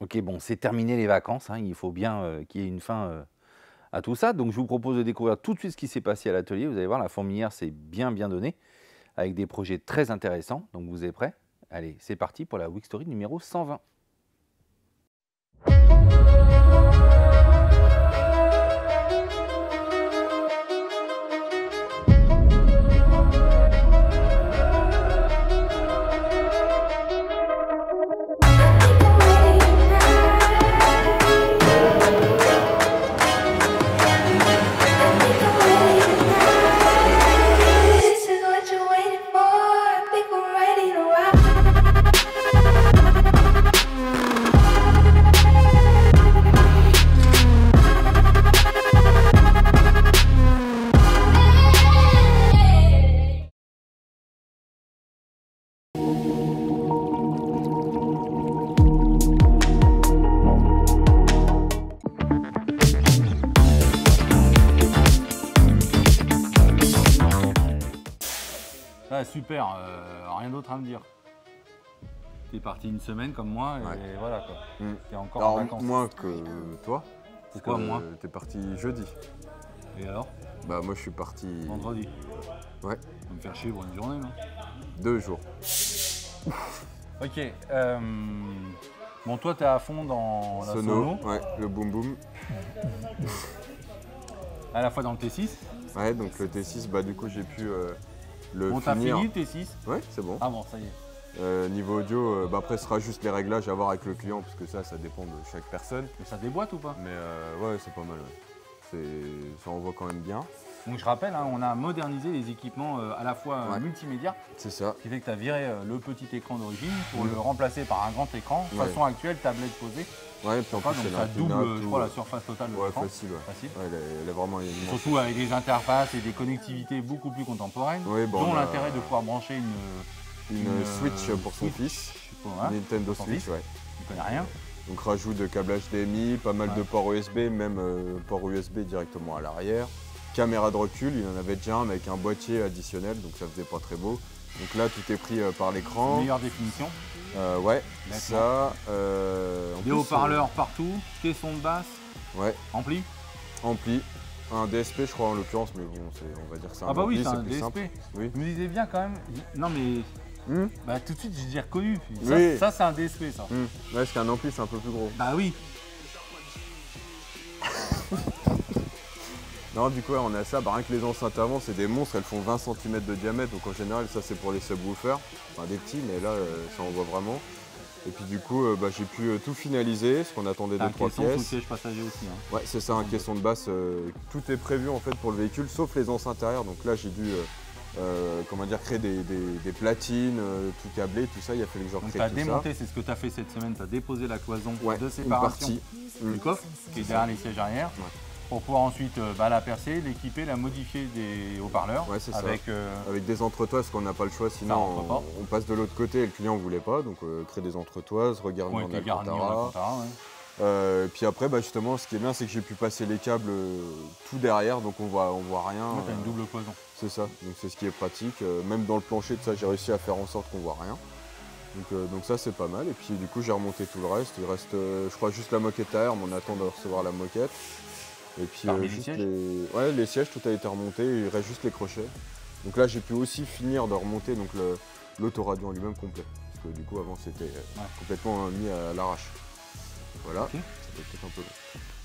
Ok, bon, c'est terminé les vacances. hein, il faut bien euh, qu'il y ait une fin euh, à tout ça. Donc, je vous propose de découvrir tout de suite ce qui s'est passé à l'atelier. Vous allez voir, la fourmilière s'est bien, bien donnée avec des projets très intéressants. Donc, vous êtes prêts? Allez, c'est parti pour la Week Story numéro 120. Euh, rien d'autre à me dire. T'es parti une semaine comme moi et Ouais. voilà quoi. Mm. T'es encore Alors, en vacances. moins que toi. Pourquoi moins T'es parti jeudi. Et alors? Bah, moi, je suis parti Vendredi. Ouais. On va me faire chier pour une journée, non? Deux jours. Ok. euh, bon, toi, t'es à fond dans la sono, ouais, le boom boom. à la fois dans le T6. Ouais, donc le T6, bah, du coup, j'ai pu euh, le t'as finir. fini le T6 Ouais, c'est bon. Ah bon, ça y est. Euh, niveau audio, euh, bah, après, ce sera juste les réglages à voir avec le client, parce que ça, ça dépend de chaque personne. Mais ça déboîte ou pas? Mais euh, ouais, c'est pas mal. ouais. C'est- Ça envoie quand même bien. Donc je rappelle, hein, on a modernisé les équipements à la fois Ouais. multimédia, C'est ça. ce qui fait que tu as viré le petit écran d'origine pour Mm. le remplacer par un grand écran, Ouais. façon actuelle, tablette posée. Ouais, puis en plus, donc elle a ça un double, je crois, la ouais. surface totale de Ouais, facile, ouais. Facile. Ouais, elle, est, elle est vraiment immense. Surtout avec des interfaces et des connectivités beaucoup plus contemporaines, Oui, bon, dont on a l'intérêt de pouvoir brancher une, Une, une, Switch euh, pour son Switch, fils. pas, hein, Nintendo Switch, fils. ouais. je connais rien. Donc rajout de câblage HDMI, pas mal Ouais. de ports USB, même euh, port USB directement à l'arrière. Caméra de recul, il en avait déjà un mais avec un boîtier additionnel, donc ça faisait pas très beau. Donc là tout est pris euh, par l'écran. Meilleure définition. Euh, ouais, ça. euh, Des haut-parleurs partout, caisson de basse, ouais, ampli. ampli. Un DSP je crois en l'occurrence, mais bon, on va dire un Ah bah oui, c'est un DSP. simple. Oui. Je me disais bien quand même. Non mais Hmm, bah, tout de suite j'ai reconnu. Ça, Oui. ça, c'est un DSP ça. hmm. Ouais, parce qu'un ampli c'est un peu plus gros. Bah oui. Non, du coup, on a ça. Bah, rien que les enceintes avant, c'est des monstres. Elles font 20 cm de diamètre. Donc en général, ça, c'est pour les subwoofers. Enfin, des petits, mais là, euh, ça envoie vraiment. Et puis du coup, euh, bah, j'ai pu euh, tout finaliser, ce qu'on attendait T'as de un trois sous pièces. siège passager aussi. Hein. Ouais, c'est ça, un caisson de basse. euh, tout est prévu en fait pour le véhicule, sauf les enceintes arrière. Donc là, j'ai dû, comment dire, créer des, des- des platines, tout câblé, tout ça. Il a fallu que je Donc recrée t'as tout démonté, c'est ce que t'as fait cette semaine, t'as déposé la cloison. Ouais, de une séparation partie. du coffre qui est derrière les sièges arrière. Ouais. Pour pouvoir ensuite euh, bah, la percer, l'équiper, la modifier des haut-parleurs Ouais, c'est ça. avec euh, Avec des entretoises, parce qu'on n'a pas le choix, sinon on, on passe de l'autre côté et le client ne voulait pas. Donc euh, créer des entretoises, regarder en Alcantara. Euh, puis après, bah, justement, ce qui est bien, c'est que j'ai pu passer les câbles euh, tout derrière, donc on voit, on voit rien. Ouais, une double cloison. C'est ça, donc c'est ce qui est pratique. Euh, même dans le plancher, de ça, j'ai réussi à faire en sorte qu'on voit rien. Donc, donc ça, c'est pas mal. Et puis du coup, j'ai remonté tout le reste. Il reste, je crois, juste la moquette arrière, mais on attend de recevoir la moquette. Et puis Parmi les juste sièges les... Ouais, les sièges, tout a été remonté. Il reste juste les crochets. Donc là, j'ai pu aussi finir de remonter donc l'autoradio en lui-même complet. Parce que du coup, avant, c'était euh, Ouais. complètement euh, mis à l'arrache. Voilà, ça peut-être un peu.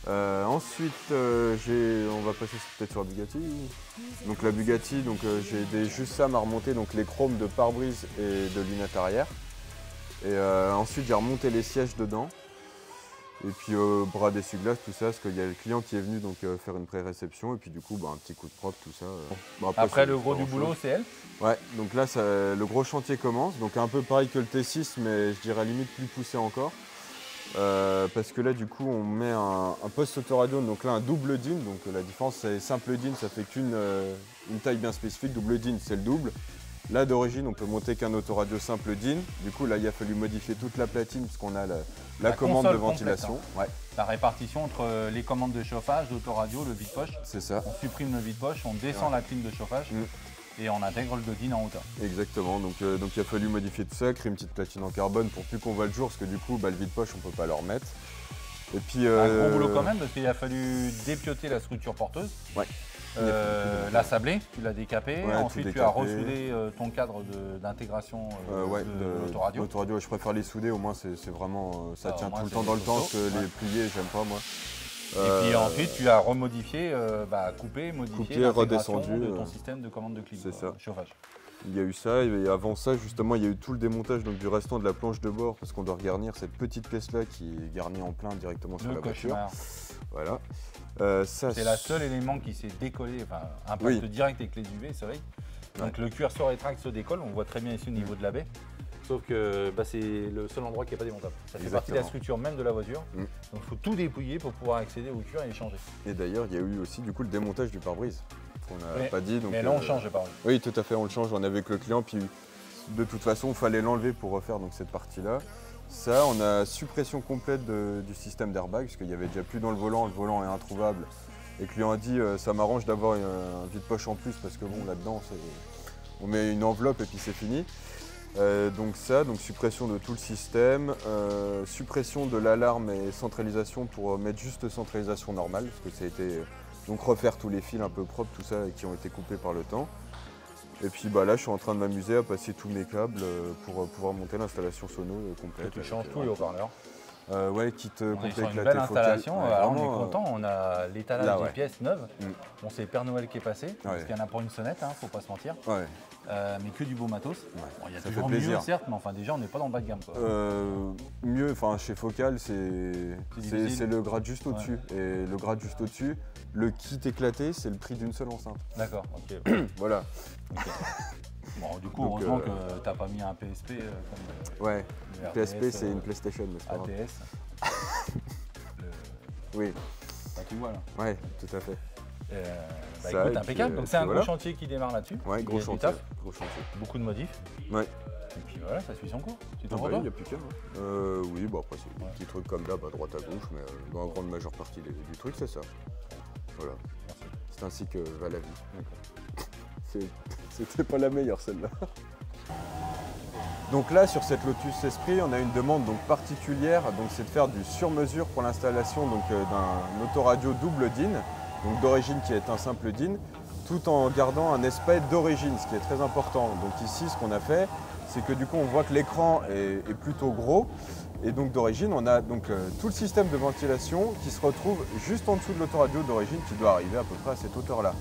Euh, ensuite, euh, j'ai- on va passer peut-être sur la Bugatti. Donc la Bugatti, donc euh, j'ai aidé juste Sam à remonter donc les chromes de pare-brise et de lunettes arrière. Et euh, ensuite, j'ai remonté les sièges dedans. Et puis euh, bras d'essuie-glace, tout ça, parce qu'il y a le client qui est venu donc euh, faire une pré-réception et puis du coup bah, un petit coup de propre, tout ça. euh. Bon, Après le gros du boulot, c'est elle. Ouais, donc là ça- le gros chantier commence, donc un peu pareil que le T6, mais je dirais limite plus poussé encore. Parce que là du coup on met un, un poste autoradio, donc là un double DIN, donc la différence c'est simple DIN, ça fait qu'une une taille bien spécifique, double DIN c'est le double. Là d'origine on peut monter qu'un autoradio simple DIN, du coup là il a fallu modifier toute la platine parce qu'on a la, la La commande de complète, hein. ventilation. Ouais, La répartition entre euh, les commandes de chauffage, l'autoradio, le vide-poche. c'est ça. On supprime le vide-poche, on descend la clim de chauffage. Mm. et on intègre le Dodine en hauteur. Exactement, donc, euh, donc il a fallu modifier tout ça, créer une petite platine en carbone pour plus qu'on voit le jour, parce que du coup, bah, le vide-poche, on peut pas le remettre. Et puis, Un euh, gros boulot quand même parce qu'il a fallu dépioter la structure porteuse. Ouais. Euh, la sabler, tu l'as décapé. Ouais, Ensuite, tu as ressoudé euh, ton cadre d'intégration euh, Euh, ouais, de, l'autoradio. l'autoradio, je préfère les souder, au moins c'est vraiment, ça Ah, tient tout le temps dans le temps, que ouais. les pliés, j'aime pas moi. Et puis ensuite, tu as remodifié, bah, coupé, modifié Coupé, redescendu, de ton système de commande de clim, chauffage. Il y a eu ça, et avant ça, justement, il y a eu tout le démontage donc, du restant de la planche de bord, parce qu'on doit regarnir cette petite pièce-là qui est garnie en plein directement sur Le la voiture. Voilà. Euh, C'est le seul élément qui s'est décollé, enfin, impact Oui. direct avec les UV, soleil. Donc le cuir sur rétracte se décolle, on voit très bien ici au niveau de la baie. Sauf que bah, c'est le seul endroit qui n'est pas démontable. Ça fait partie de la structure même de la voiture. Mm. Donc il faut tout dépouiller pour pouvoir accéder au cuir et les changer. Et d'ailleurs, il y a eu aussi du coup le démontage du pare-brise, qu'on n'a Oui. pas dit. Donc, Mais là on euh, change, par exemple. Oui, tout à fait, on le change, on est avec le client, puis de toute façon, il fallait l'enlever pour refaire donc, cette partie-là. Ça, on a suppression complète de- du système d'airbag, parce qu'il n'y avait déjà plus dans le volant, le volant est introuvable. Et le client a dit, euh, ça m'arrange d'avoir un, un vide-poche en plus, parce que bon, là-dedans, on met une enveloppe et puis c'est fini. Euh, donc ça, donc suppression de tout le système, euh, suppression de l'alarme et centralisation pour mettre juste centralisation normale, parce que ça a été euh, donc refaire tous les fils un peu propres, tout ça, qui ont été coupés par le temps. Et puis bah là, je suis en train de m'amuser à passer tous mes câbles euh, pour euh, pouvoir monter l'installation sono euh, complète. tu avec, changes tous les haut-parleurs. euh, ouais, quitte est complet sur une la belle installation, Ouais, alors on est content, on a l'étalage des ouais. pièces neuves. Mm. Bon c'est Père Noël qui est passé, parce qu'il y en a pour une sonnette, hein, faut pas se mentir. Euh, mais que du beau matos. Bon, il y a ça toujours mieux certes, mais enfin déjà on n'est pas dans le bas de gamme. Quoi. Euh, mieux, enfin chez Focal, c'est le grade juste au-dessus. Et le grade juste au-dessus, le kit éclaté, c'est le prix d'une seule enceinte. D'accord, ok. Voilà. Bon, du coup, Donc, heureusement euh, que t'as pas mis un PSP euh, comme Ouais. le, PSP, c'est euh, une PlayStation, mais c'est pas grave. ATS. Le- Oui, bah, tu vois là. ouais, tout à fait. Euh, bah, Ça, écoute, impeccable. Donc euh, c'est un gros chantier qui démarre là-dessus. Ouais, gros chantier. Gros chantier. beaucoup de modifs. Ouais. Et puis voilà, ça suit son cours. Tu Ah t'en bah, il n'y a plus qu'à. hein. Euh, oui, bon après c'est des Ouais. petits trucs comme d'hab à droite à gauche, mais euh, dans la grande majeure partie du truc c'est ça. Voilà. C'est ainsi que va la vie. C'était pas la meilleure celle-là. Donc là sur cette Lotus Esprit on a une demande donc particulière, donc c'est de faire du sur-mesure pour l'installation euh, d'un autoradio double DIN, donc d'origine qui est un simple DIN, tout en gardant un aspect d'origine, ce qui est très important. Donc ici ce qu'on a fait, c'est que du coup on voit que l'écran est, est plutôt gros. Et donc d'origine, on a donc euh, tout le système de ventilation qui se retrouve juste en dessous de l'autoradio d'origine qui doit arriver à peu près à cette hauteur-là.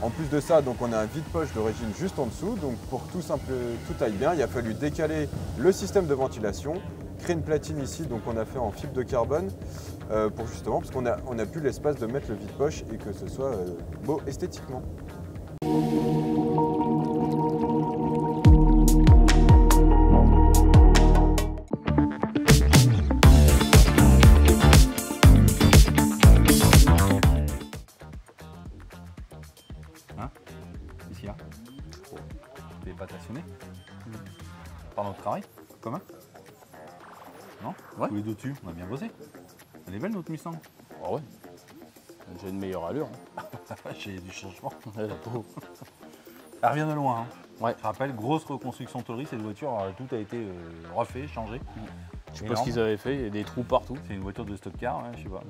En plus de ça, donc on a un vide-poche d'origine juste en dessous. Donc pour tout simple, tout aille bien, il a fallu décaler le système de ventilation, créer une platine ici, donc on a fait en fibre de carbone euh, pour justement parce qu'on a, on a plus l'espace de mettre le vide-poche et que ce soit euh, beau esthétiquement. Dessus, on a bien bossé. Elle est belle notre Mustang. Ah ouais. J'ai une meilleure allure. hein. J'ai du changement. Elle revient de loin. hein. Ouais. Je rappelle, grosse reconstruction tôlerie, cette voiture, euh, tout a été euh, refait, changé. Je sais pas ce qu'ils avaient fait, il y a des trous partout. C'est une voiture de stock car, ouais, je sais pas.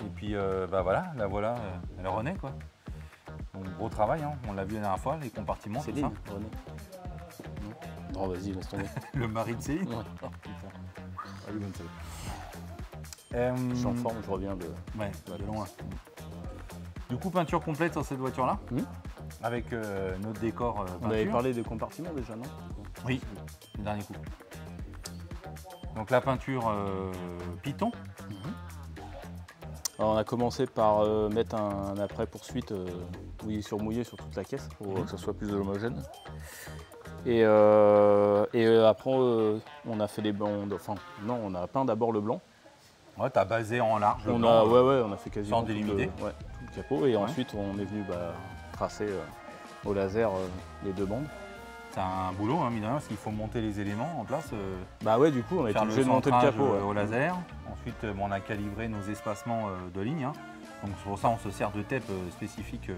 Et puis euh, bah voilà, la voilà, euh, elle renaît quoi. Donc gros travail, hein. on l'a vu la dernière fois, les compartiments, Céline, ça. René. Non, vas-y, laisse tomber. Le mari de Céline. Ouais. Oh, Je suis en forme, je reviens de. Ouais, de loin. Du coup, peinture complète sur cette voiture-là, Mhm. avec euh, notre décor euh, On avait parlé des compartiments déjà, non? Oui, le dernier coup. Donc la peinture euh, Python, Alors, on a commencé par mettre un, un après poursuite euh, mouillé sur mouillé sur toute la caisse pour Mhm. que ce soit plus homogène. Et, euh, et euh, après, euh, on a fait des blancs. Enfin, non, on a peint d'abord le blanc. ouais, t'as basé en large. On blanc, a, ouais, ouais, on a fait quasiment sans tout le, délimiter. ouais, tout le capot. Et ensuite, on est venu bah, tracer euh, au laser euh, les deux bandes. C'est un boulot, hein, mine de rien, parce qu'il faut monter les éléments en place. euh, Bah ouais, du coup, on a été obligé de monter le capot. ouais. au laser. Ensuite, bon, on a calibré nos espacements de ligne. hein. Donc pour ça on se sert de TEP euh, spécifique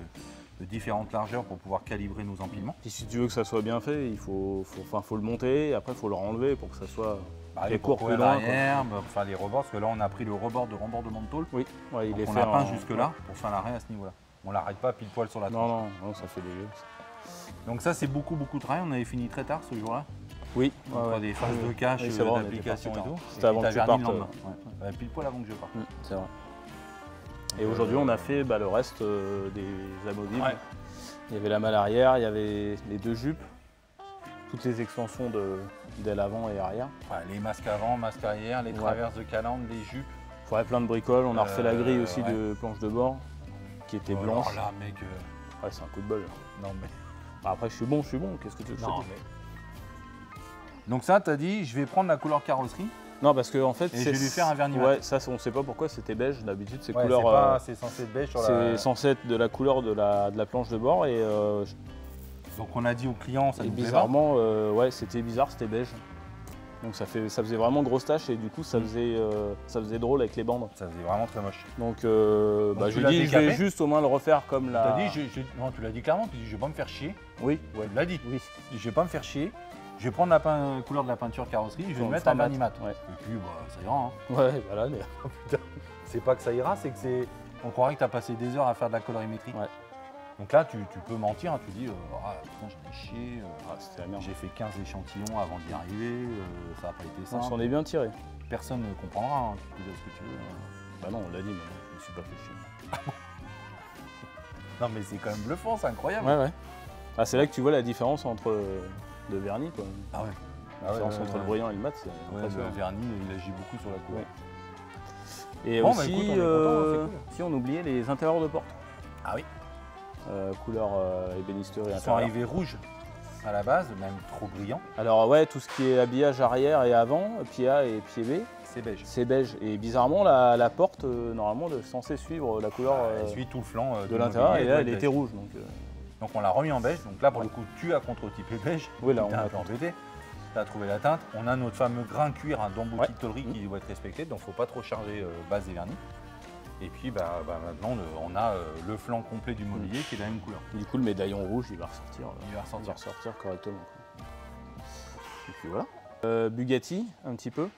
de différentes largeurs pour pouvoir calibrer nos empilements. Puis si tu veux que ça soit bien fait, il faut, faut, enfin, faut le monter, et après il faut le renlever pour que ça soit. Bah, Les cours plus loin, bah, faire les rebords, parce que là on a pris le rebord de rembordement de tôle. Oui, ouais, il Donc est on fait. a peint en- jusque là pour faire l'arrêt à ce niveau-là. On l'arrête pas pile poil sur la Non, tranche. non, non, ça fait dégueu. Donc ça c'est beaucoup beaucoup de travail. On avait fini très tard ce jour-là. Oui, ouais, Entre ouais. des phases de cache, oui, euh, on d'application et tout. Et C'était avant que tu partes. Ouais. Ouais, Pile poil avant que je parte. Mm, c'est vrai. Et aujourd'hui, on a fait bah, le reste euh, des amovibles. Ouais. Il y avait la malle arrière, il y avait les deux jupes, toutes les extensions de- d'aile avant et arrière. Ouais, les masques avant, masques arrière, les traverses de calandre, les jupes. Il faudrait plein de bricoles. On a refait la Euh, grille aussi de planche de bord qui était Oh, blanche. là mec, euh, Ouais, c'est un coup de bol. non mais. Bah, après, je suis bon, je suis bon. Qu'est-ce que tu veux que je te Non, dise? mais- Donc ça, t'as dit, je vais prendre la couleur carrosserie. Non, parce que en fait, Et je vais lui faire un vernis mat. Ouais, ça, on sait pas pourquoi c'était beige. D'habitude, c'est Ouais, couleur. c'est pas- euh, c'est censé être beige sur c'est la. censé être de la couleur de la, de la planche de bord et, euh, Donc on a dit au client, ça et nous plaît pas. bizarrement, euh, ouais, c'était bizarre, c'était beige. Donc ça, fait, ça faisait vraiment grosse tache et du coup ça Mm. faisait, euh, ça faisait drôle avec les bandes. Ça faisait vraiment très moche. Donc, euh, bah, j'ai dit je vais juste au moins le refaire comme la. T'as dit, je- je- non, tu l'as dit clairement, tu dis, je vais pas me faire chier. Oui, Ouais, tu l'as dit. oui. Je vais pas me faire chier. Je vais prendre la pein- couleur de la peinture carrosserie, je vais On le mettre à vernis mat. Ouais. Et puis, bah, ça ira. hein. Ouais, voilà. mais- C'est pas que ça ira, c'est que c'est. On croirait que tu as passé des heures à faire de la colorimétrie. Ouais. Donc là, tu, tu peux mentir, hein, tu dis, euh, ah, putain, j'en ai chié, euh, Ah, j'ai fait 15 échantillons avant d'y arriver, euh, ça n'a pas été On ça. s'en est bien tiré. Personne ne comprendra, hein, tu peux dire ce que tu veux. Bah non, on l'a dit, mais je me suis pas fait chier. Non, mais c'est quand même bluffant, c'est incroyable. Ouais, ouais. Ah, c'est là que tu vois la différence entre le vernis, quoi. Ah ouais. La Ah ouais, différence ouais, entre ouais. le brillant et le mat, c'est impressionnant. le vernis, il agit beaucoup sur la couleur. Ouais. Et Bon, bah, aussi, écoute, on est content, euh, si on oubliait les intérieurs de porte, Ah oui. euh, couleur euh, ébénisterie Ils sont arrivés rouges à la base, même trop brillants. Alors ouais, tout ce qui est habillage arrière et avant, pied A et pied B, C'est beige. c'est beige. Et bizarrement, la, la porte, euh, normalement, elle est censée suivre la couleur euh, Elle suit tout le flanc euh, de l'intérieur, et là, elle était rouge. Donc, euh, Donc on l'a remis en beige. Donc là, pour le coup, tu as contre-typé beige. oui, là, on un a peu embêté. Tu as trouvé la teinte. On a notre fameux grain cuir hein, d'embouti Ouais. qui doit être respecté. Donc il ne faut pas trop charger euh, base et vernis. Et puis bah, bah, maintenant, on a euh, le flanc complet du mobilier qui est de la même couleur. Du coup, le médaillon rouge, il va ressortir. euh, Il va il va ressortir. ressortir correctement. quoi. Et puis voilà. Euh, Bugatti, un petit peu.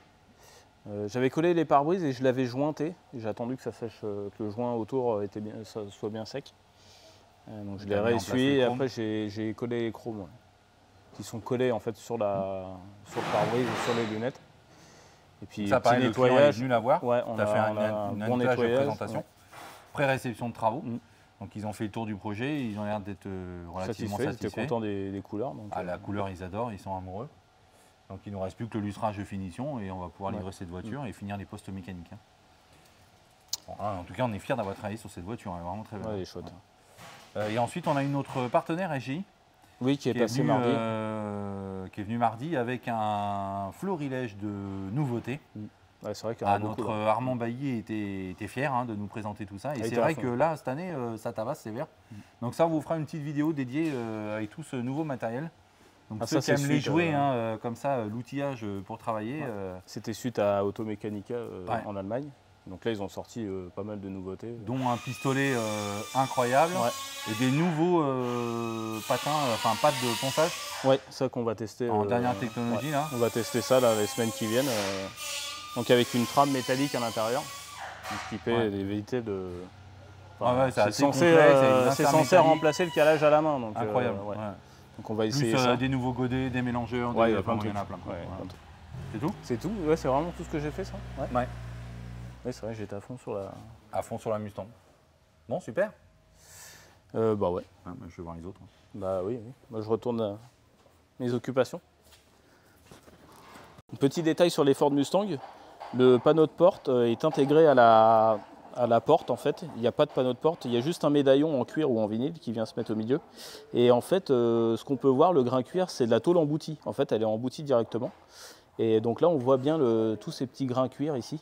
Euh, J'avais collé les pare-brises et je l'avais jointé. J'ai attendu que ça sèche, euh, que le joint autour était bien, ça soit bien sec. Euh, donc je place réessuyé les et après j'ai collé les chromes. ouais, qui sont collés en fait sur, la, sur le pare-brise et sur les lunettes. Et puis Ça, petit nettoyage. venu la voir. Ouais, on a, fait un, un- un un bon nettoyage de présentation. ouais. Pré-réception de travaux. Mm. Donc ils ont fait le tour du projet. Ils ont l'air d'être euh, relativement Satisfait, ils satisfaits. étaient contents des, des couleurs. Donc, Ah, euh, la couleur, ils adorent, ils sont amoureux. Donc il nous reste plus que le lustrage de finition et on va pouvoir Ouais. livrer cette voiture et finir les postes mécaniques. hein. Bon, hein, en tout cas, on est fiers d'avoir travaillé sur cette voiture, elle est vraiment très belle. ouais, elle est chouette. Euh, et ensuite, on a une autre partenaire, SGI, Oui, qui est qui est, passé venu, mardi. euh, qui est venu mardi avec un florilège de nouveautés. Ouais, c'est vrai qu'il y en a Ah, beaucoup. notre là. Armand Bailly était, était fier hein, de nous présenter tout ça. Et Ah, c'est vrai que là, cette année, euh, ça tabasse sévère. Donc ça, on vous fera une petite vidéo dédiée euh, avec tout ce nouveau matériel. Donc Ah, ceux ça, qui aiment les jouer, hein, comme ça, l'outillage pour travailler. Ouais. C'était suite à Automechanica Ouais. en Allemagne. Donc là, ils ont sorti euh, pas mal de nouveautés. dont un pistolet euh, incroyable Ouais. et des nouveaux euh, patins, enfin pattes de ponçage Ouais, ça qu'on va tester. en dernière technologie ouais. là. On va tester ça là, les semaines qui viennent. donc avec une trame métallique à l'intérieur, donc qui fait Ouais. des vérités de. Ouais, c'est censé, remplacer le calage à la main. Donc, Incroyable. Donc on va Plus essayer ça. des nouveaux godets, des mélangeurs, Ouais, des- il y a plein de trucs. C'est tout? C'est tout Ouais, c'est vraiment tout ce que j'ai fait ça Ouais. Ouais, c'est vrai, j'étais à fond sur la. À fond sur la Mustang. Bon, super. Euh, bah ouais. Ouais, bah, je vais voir les autres. Bah oui, oui. Moi je retourne à mes occupations. Petit détail sur les Ford Mustang, le panneau de porte euh, est intégré à la, à la porte en fait. Il n'y a pas de panneau de porte, il y a juste un médaillon en cuir ou en vinyle qui vient se mettre au milieu. Et en fait, euh, ce qu'on peut voir, le grain cuir, c'est de la tôle emboutie. En fait, elle est emboutie directement. Et donc là, on voit bien le- tous ces petits grains cuir ici.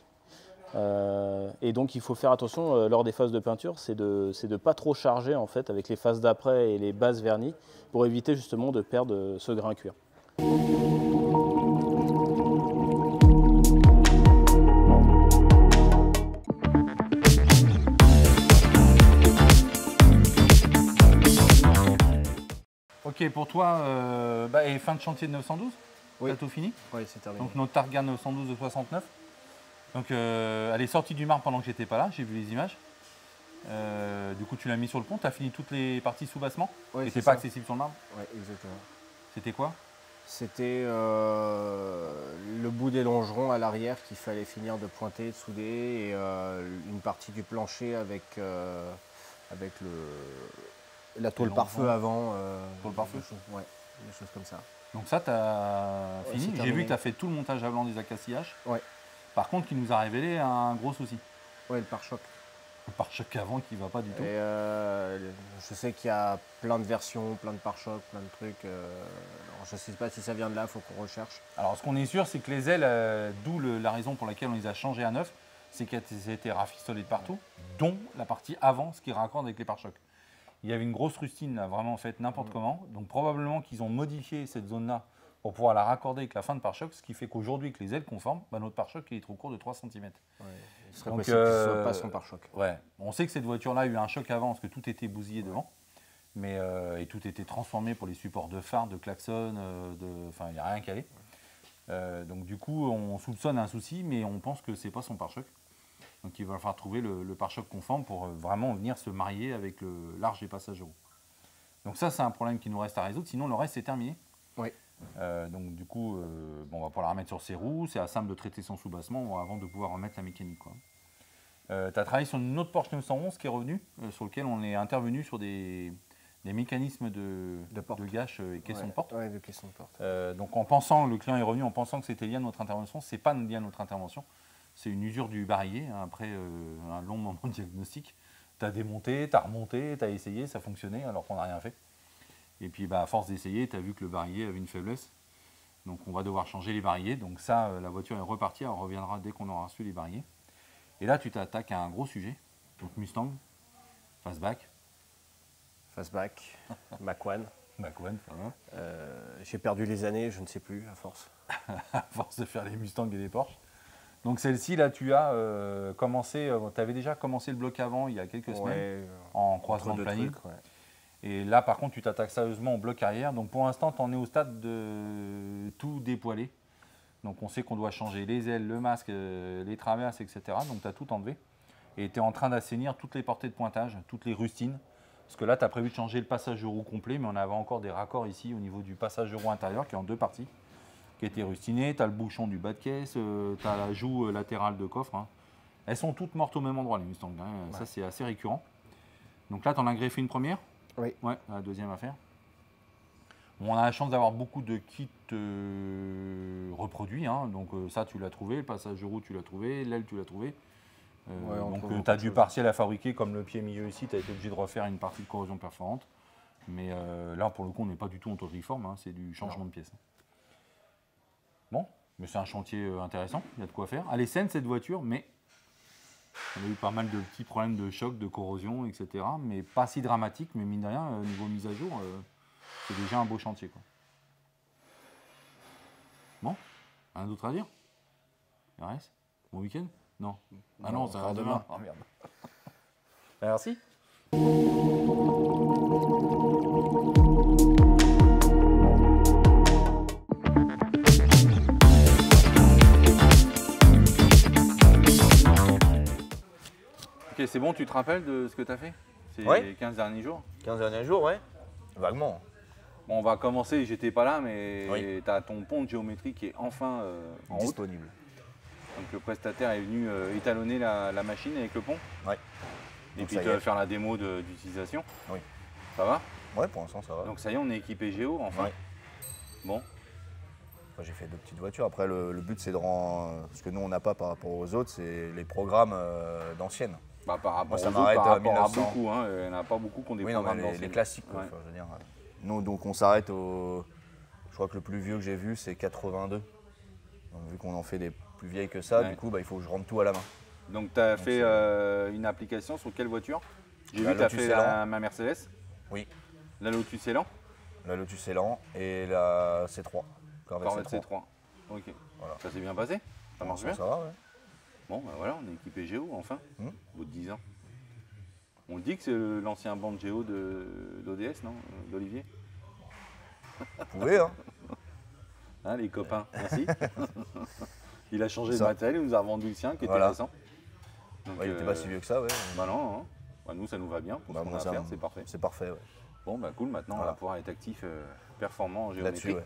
Euh, et donc il faut faire attention euh, lors des phases de peinture, c'est de ne pas trop charger en fait avec les phases d'après et les bases vernis pour éviter justement de perdre euh, ce grain cuir. Ok, pour toi, euh, bah, et fin de chantier de 912 Oui. T'as tout fini Oui, c'est terminé. Donc notre Targa 912 de 69. Donc euh, elle est sortie du marbre pendant que j'étais pas là, j'ai vu les images. Euh, du coup tu l'as mis sur le pont, tu as fini toutes les parties sous bassement Ouais, Et c'est pas ça. accessible sur le marbre Ouais, exactement. C'était quoi C'était euh, le bout des longerons à l'arrière qu'il fallait finir de pointer, de souder, et euh, une partie du plancher avec, euh, avec le, la tôle longerons. pare-feu avant. euh, Tôle pare-feu des choses- Ouais, des choses comme ça. Donc ça, tu as Ouais, fini. c'est J'ai terminé. vu que tu as fait tout le montage à blanc des accasillages. Ouais. Par contre, qui nous a révélé un gros souci. Ouais, le pare-choc. Le pare-choc avant qui va pas du tout. Et euh, je sais qu'il y a plein de versions, plein de pare-chocs, plein de trucs. euh, alors je ne sais pas si ça vient de là, il faut qu'on recherche. Alors, ce qu'on est sûr, c'est que les ailes, euh, d'où le- la raison pour laquelle on les a changées à neuf, c'est qu'elles étaient rafistolées de partout, dont la partie avant, ce qui raccorde avec les pare-chocs. Il y avait une grosse rustine, là, vraiment faite n'importe comment. Donc, probablement qu'ils ont modifié cette zone-là pour pouvoir la raccorder avec la fin de pare-choc, ce qui fait qu'aujourd'hui, avec les ailes conformes, bah, notre pare-choc il est trop court de 3 cm. Il serait Donc, euh, soit pas son pare-choc. Ouais, on sait que cette voiture-là a eu un choc avant parce que tout était bousillé devant. Mais, euh, et tout était transformé pour les supports de phare, de klaxon, euh, de, enfin, il n'y a rien qui allait. Euh, donc du coup, on soupçonne un souci, mais on pense que c'est pas son pare-choc. Donc il va falloir trouver le, le pare-choc conforme pour vraiment venir se marier avec le large des passages roues. Donc ça, c'est un problème qui nous reste à résoudre. Sinon, le reste, c'est terminé. Oui. Euh, donc du coup, euh, bon, on va pouvoir la remettre sur ses roues. C'est à simple de traiter son soubassement avant de pouvoir remettre la mécanique. Quoi. tu as travaillé sur une autre Porsche 911 qui est revenue, euh, sur lequel on est intervenu sur des, des mécanismes de, De gâche euh, et caisson Ouais, de porte. Ouais, de caisson de porte. Euh, donc en pensant, le client est revenu en pensant que c'était lié à notre intervention. C'est pas lié à notre intervention. C'est une usure du barillet hein, après euh, un long moment de diagnostic. Tu as démonté, tu as remonté, tu as essayé, ça fonctionnait alors qu'on n'a rien fait. Et puis bah, à force d'essayer, tu as vu que le barillet avait une faiblesse. Donc on va devoir changer les barillets. Donc ça, euh, la voiture est repartie, elle reviendra dès qu'on aura reçu les barillets. Et là, tu t'attaques à un gros sujet. Donc Mustang, fastback, Fastback, Mac One. Macwan, ça va. Euh, J'ai perdu les années, je ne sais plus, à force. à force de faire les Mustangs et les Porsche. Donc celle-ci, là, tu as euh, commencé, tu avais déjà commencé le bloc avant il y a quelques semaines Ouais, en entre croisement de planning. trucs, ouais. Et là, par contre, tu t'attaques sérieusement au bloc arrière. Donc pour l'instant, tu en es au stade de tout dépoiler. Donc on sait qu'on doit changer les ailes, le masque, euh, les traverses, etc. Donc tu as tout enlevé. Et tu es en train d'assainir toutes les portées de pointage, toutes les rustines. Parce que là, tu as prévu de changer le passage de roue complet, mais on avait encore des raccords ici au niveau du passage de roue intérieur qui est en deux parties, qui été rustiné. Tu as le bouchon du bas de caisse, tu as la joue euh, latérale de coffre. hein. Elles sont toutes mortes au même endroit, les Mustangs. hein. Ça, c'est assez récurrent. Donc là, tu en as greffé une première Oui. Ouais, la deuxième affaire. Bon, on a la chance d'avoir beaucoup de kits euh, reproduits. hein. Donc euh, ça, tu l'as trouvé. Le passage de roue, tu l'as trouvé. L'aile, tu l'as trouvé. Euh, Ouais, donc tu as du partiel à fabriquer, comme le pied milieu ici, tu as été obligé de refaire une partie de corrosion perforante. Mais là, pour le coup, on n'est pas du tout en tortiforme, hein, c'est du changement de pièce. Bon, mais c'est un chantier intéressant, il y a de quoi faire. Elle est saine cette voiture, mais on a eu pas mal de petits problèmes de choc, de corrosion, etc. Mais pas si dramatique, mais mine de rien, euh, niveau mise à jour, euh, c'est déjà un beau chantier. Quoi. Bon, rien d'autre à dire? RS Bon week-end? Non. Ah non, ça va demain. demain. Ah merde. Merci. C'est bon, tu te rappelles de ce que tu as fait ces Ouais. 15 derniers jours? 15 derniers jours, ouais. Vaguement. Bon, on va commencer, j'étais pas là, mais Oui. tu as ton pont de géométrie qui est enfin euh, en route. Disponible. Donc le prestataire est venu euh, étalonner la, la machine avec le pont. Ouais. Et Donc puis tu vas faire la démo d'utilisation. Oui. Ça va? Ouais, pour l'instant, ça va. Donc ça y est, on est équipé Géo, enfin. Ouais. Bon, j'ai fait deux petites voitures. Après, le, le but, c'est de rendre. Ce que nous, on n'a pas par rapport aux autres, c'est les programmes euh, d'anciennes. Bah, par rapport, Moi, ça m'arrête à rapport à 1900. beaucoup, hein, il n'y en a pas beaucoup qui ont des Oui, non, mais les, classiques, quoi, Ouais. enfin, je veux dire. euh, Nous, donc, on s'arrête au. Je crois que le plus vieux que j'ai vu, c'est 82. Donc, vu qu'on en fait des plus vieilles que ça, Ouais. du coup, bah, il faut que je rentre tout à la main. Donc tu as fait euh, une application sur quelle voiture? J'ai vu que tu as fait la, ma Mercedes, Oui. la Lotus Elan, La Lotus Elan et la C3. Corvette Corvette C3. C3. Ok. Voilà. Ça s'est bien passé? Ça marche bien? Ça va, ouais. Bon, ben voilà, on est équipé Géo, enfin, Hmm. au bout de 10 ans. On dit que c'est l'ancien banc de Géo de- d'ODS, non euh, D'Olivier Vous pouvez, hein. Hein, les copains, merci. il a changé de matériel, il nous a revendu le sien qui était récent. Donc, Ouais, il n'était euh, pas si vieux que ça, ouais. Bah non, hein. Bah, nous ça nous va bien pour Bah, ce qu'on a à faire, c'est parfait. C'est parfait, ouais. Bon bah cool, maintenant on va pouvoir être actif, euh, performant en Là-dessus, géométrie. ouais.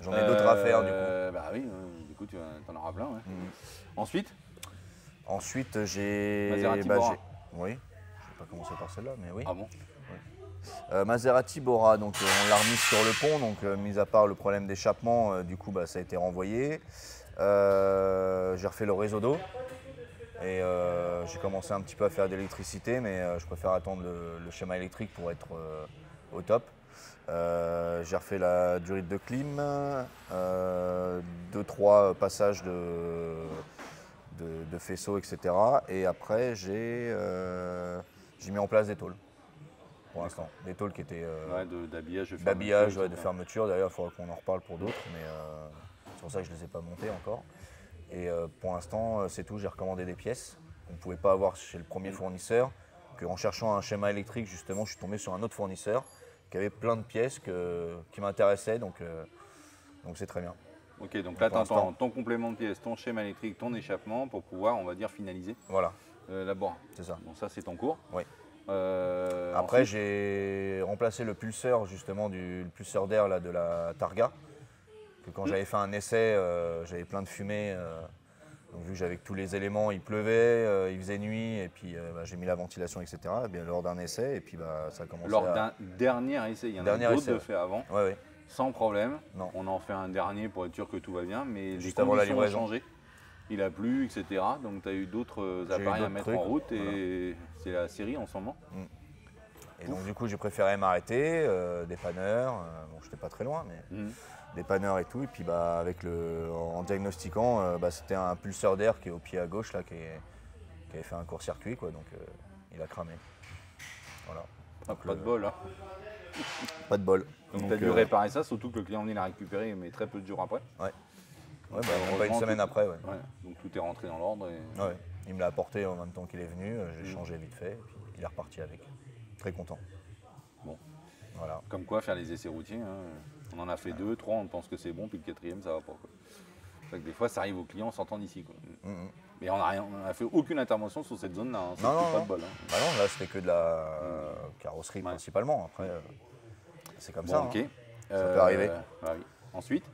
J'en ai d'autres à faire, du coup. Euh, Bah oui, euh, du coup tu en auras plein. Ouais. Mhm. Ensuite, Ensuite, j'ai. Maserati bah, Bora. Oui. Je vais pas commencer par celle-là, mais oui. ah bon Euh, Maserati Bora, donc euh, on l'a remise sur le pont, donc euh, mis à part le problème d'échappement, du coup bah, ça a été renvoyé. J'ai refait le réseau d'eau et j'ai commencé un petit peu à faire d'électricité, mais euh, je préfère attendre le, le schéma électrique pour être au top. J'ai refait la durite de clim, euh, deux trois passages de, de, de faisceaux, etc. Et après j'ai euh, j'ai mis en place des tôles pour l'instant. Des tôles qui étaient euh, Ouais, d'habillage, de d'habillage, fermeture, ouais, de etc. fermeture. D'ailleurs, il faudra qu'on en reparle pour d'autres, mais euh, c'est pour ça que je ne les ai pas montés encore. Et euh, pour l'instant, c'est tout. J'ai recommandé des pièces qu'on ne pouvait pas avoir chez le premier fournisseur. Que en cherchant un schéma électrique, justement, je suis tombé sur un autre fournisseur qui avait plein de pièces que- qui m'intéressaient. Donc, donc c'est très bien. Ok, donc là tu l'instant. ton complément de pièce, ton schéma électrique, ton échappement pour pouvoir, on va dire, finaliser Voilà, euh, la Bora. c'est ça. Bon, ça c'est ton cours. Oui. Euh, Après, ensuite- j'ai remplacé le pulseur, justement, du le pulseur d'air de la Targa. Que quand j'avais fait un essai, euh, j'avais plein de fumée. donc, vu que j'avais tous les éléments, il pleuvait, il faisait nuit, et puis bah, j'ai mis la ventilation, etc. Et bien, lors d'un essai, et puis bah, ça a commencé lors à... d'un dernier essai, il y en a Dernier d'autres de fait avant, Ouais, ouais. Sans problème. Non. On en fait un dernier pour être sûr que tout va bien, mais les Juste avant la ont livraison. changé. Il a plu, etc. Donc tu as eu d'autres euh, eu appareils à mettre trucs, en route et c'est la série en ce moment. Et donc, du coup, j'ai préféré m'arrêter, euh, dépanneur. euh, bon, j'étais pas très loin, mais Mhm. dépanneur et tout. Et puis, bah, avec le, en diagnostiquant, euh, bah, c'était un pulseur d'air qui est au pied à gauche, là, qui, est- qui avait fait un court-circuit, quoi. Donc, il a cramé. Voilà. Ah, pas de bol. Hein. Pas de bol. Donc, tu as dû euh, réparer ça, surtout que le client venait la récupérer, mais très peu de jours après. Ouais, bah, même pas Heureusement, une semaine tout- après, ouais. Ouais, donc tout est rentré dans l'ordre. Et... Ouais. Il me l'a apporté en même temps qu'il est venu, euh, j'ai Mm. changé vite fait, et puis il est reparti avec. Très content. Bon. Voilà. Comme quoi, faire les essais routiers, hein, on en a fait deux, trois, on pense que c'est bon, puis le quatrième, ça va pas. Quoi. Que des fois, ça arrive aux clients, on s'entend d'ici. Quoi. Mm, mm. Mais on n'a on fait aucune intervention sur cette zone-là. Hein, Non, non, pas non. de bol. hein. Bah non, là c'était que de la euh, carrosserie Ouais. principalement. Après, euh, c'est comme Bon, ça. ok. hein. Euh, peut arriver. bah oui. Ensuite,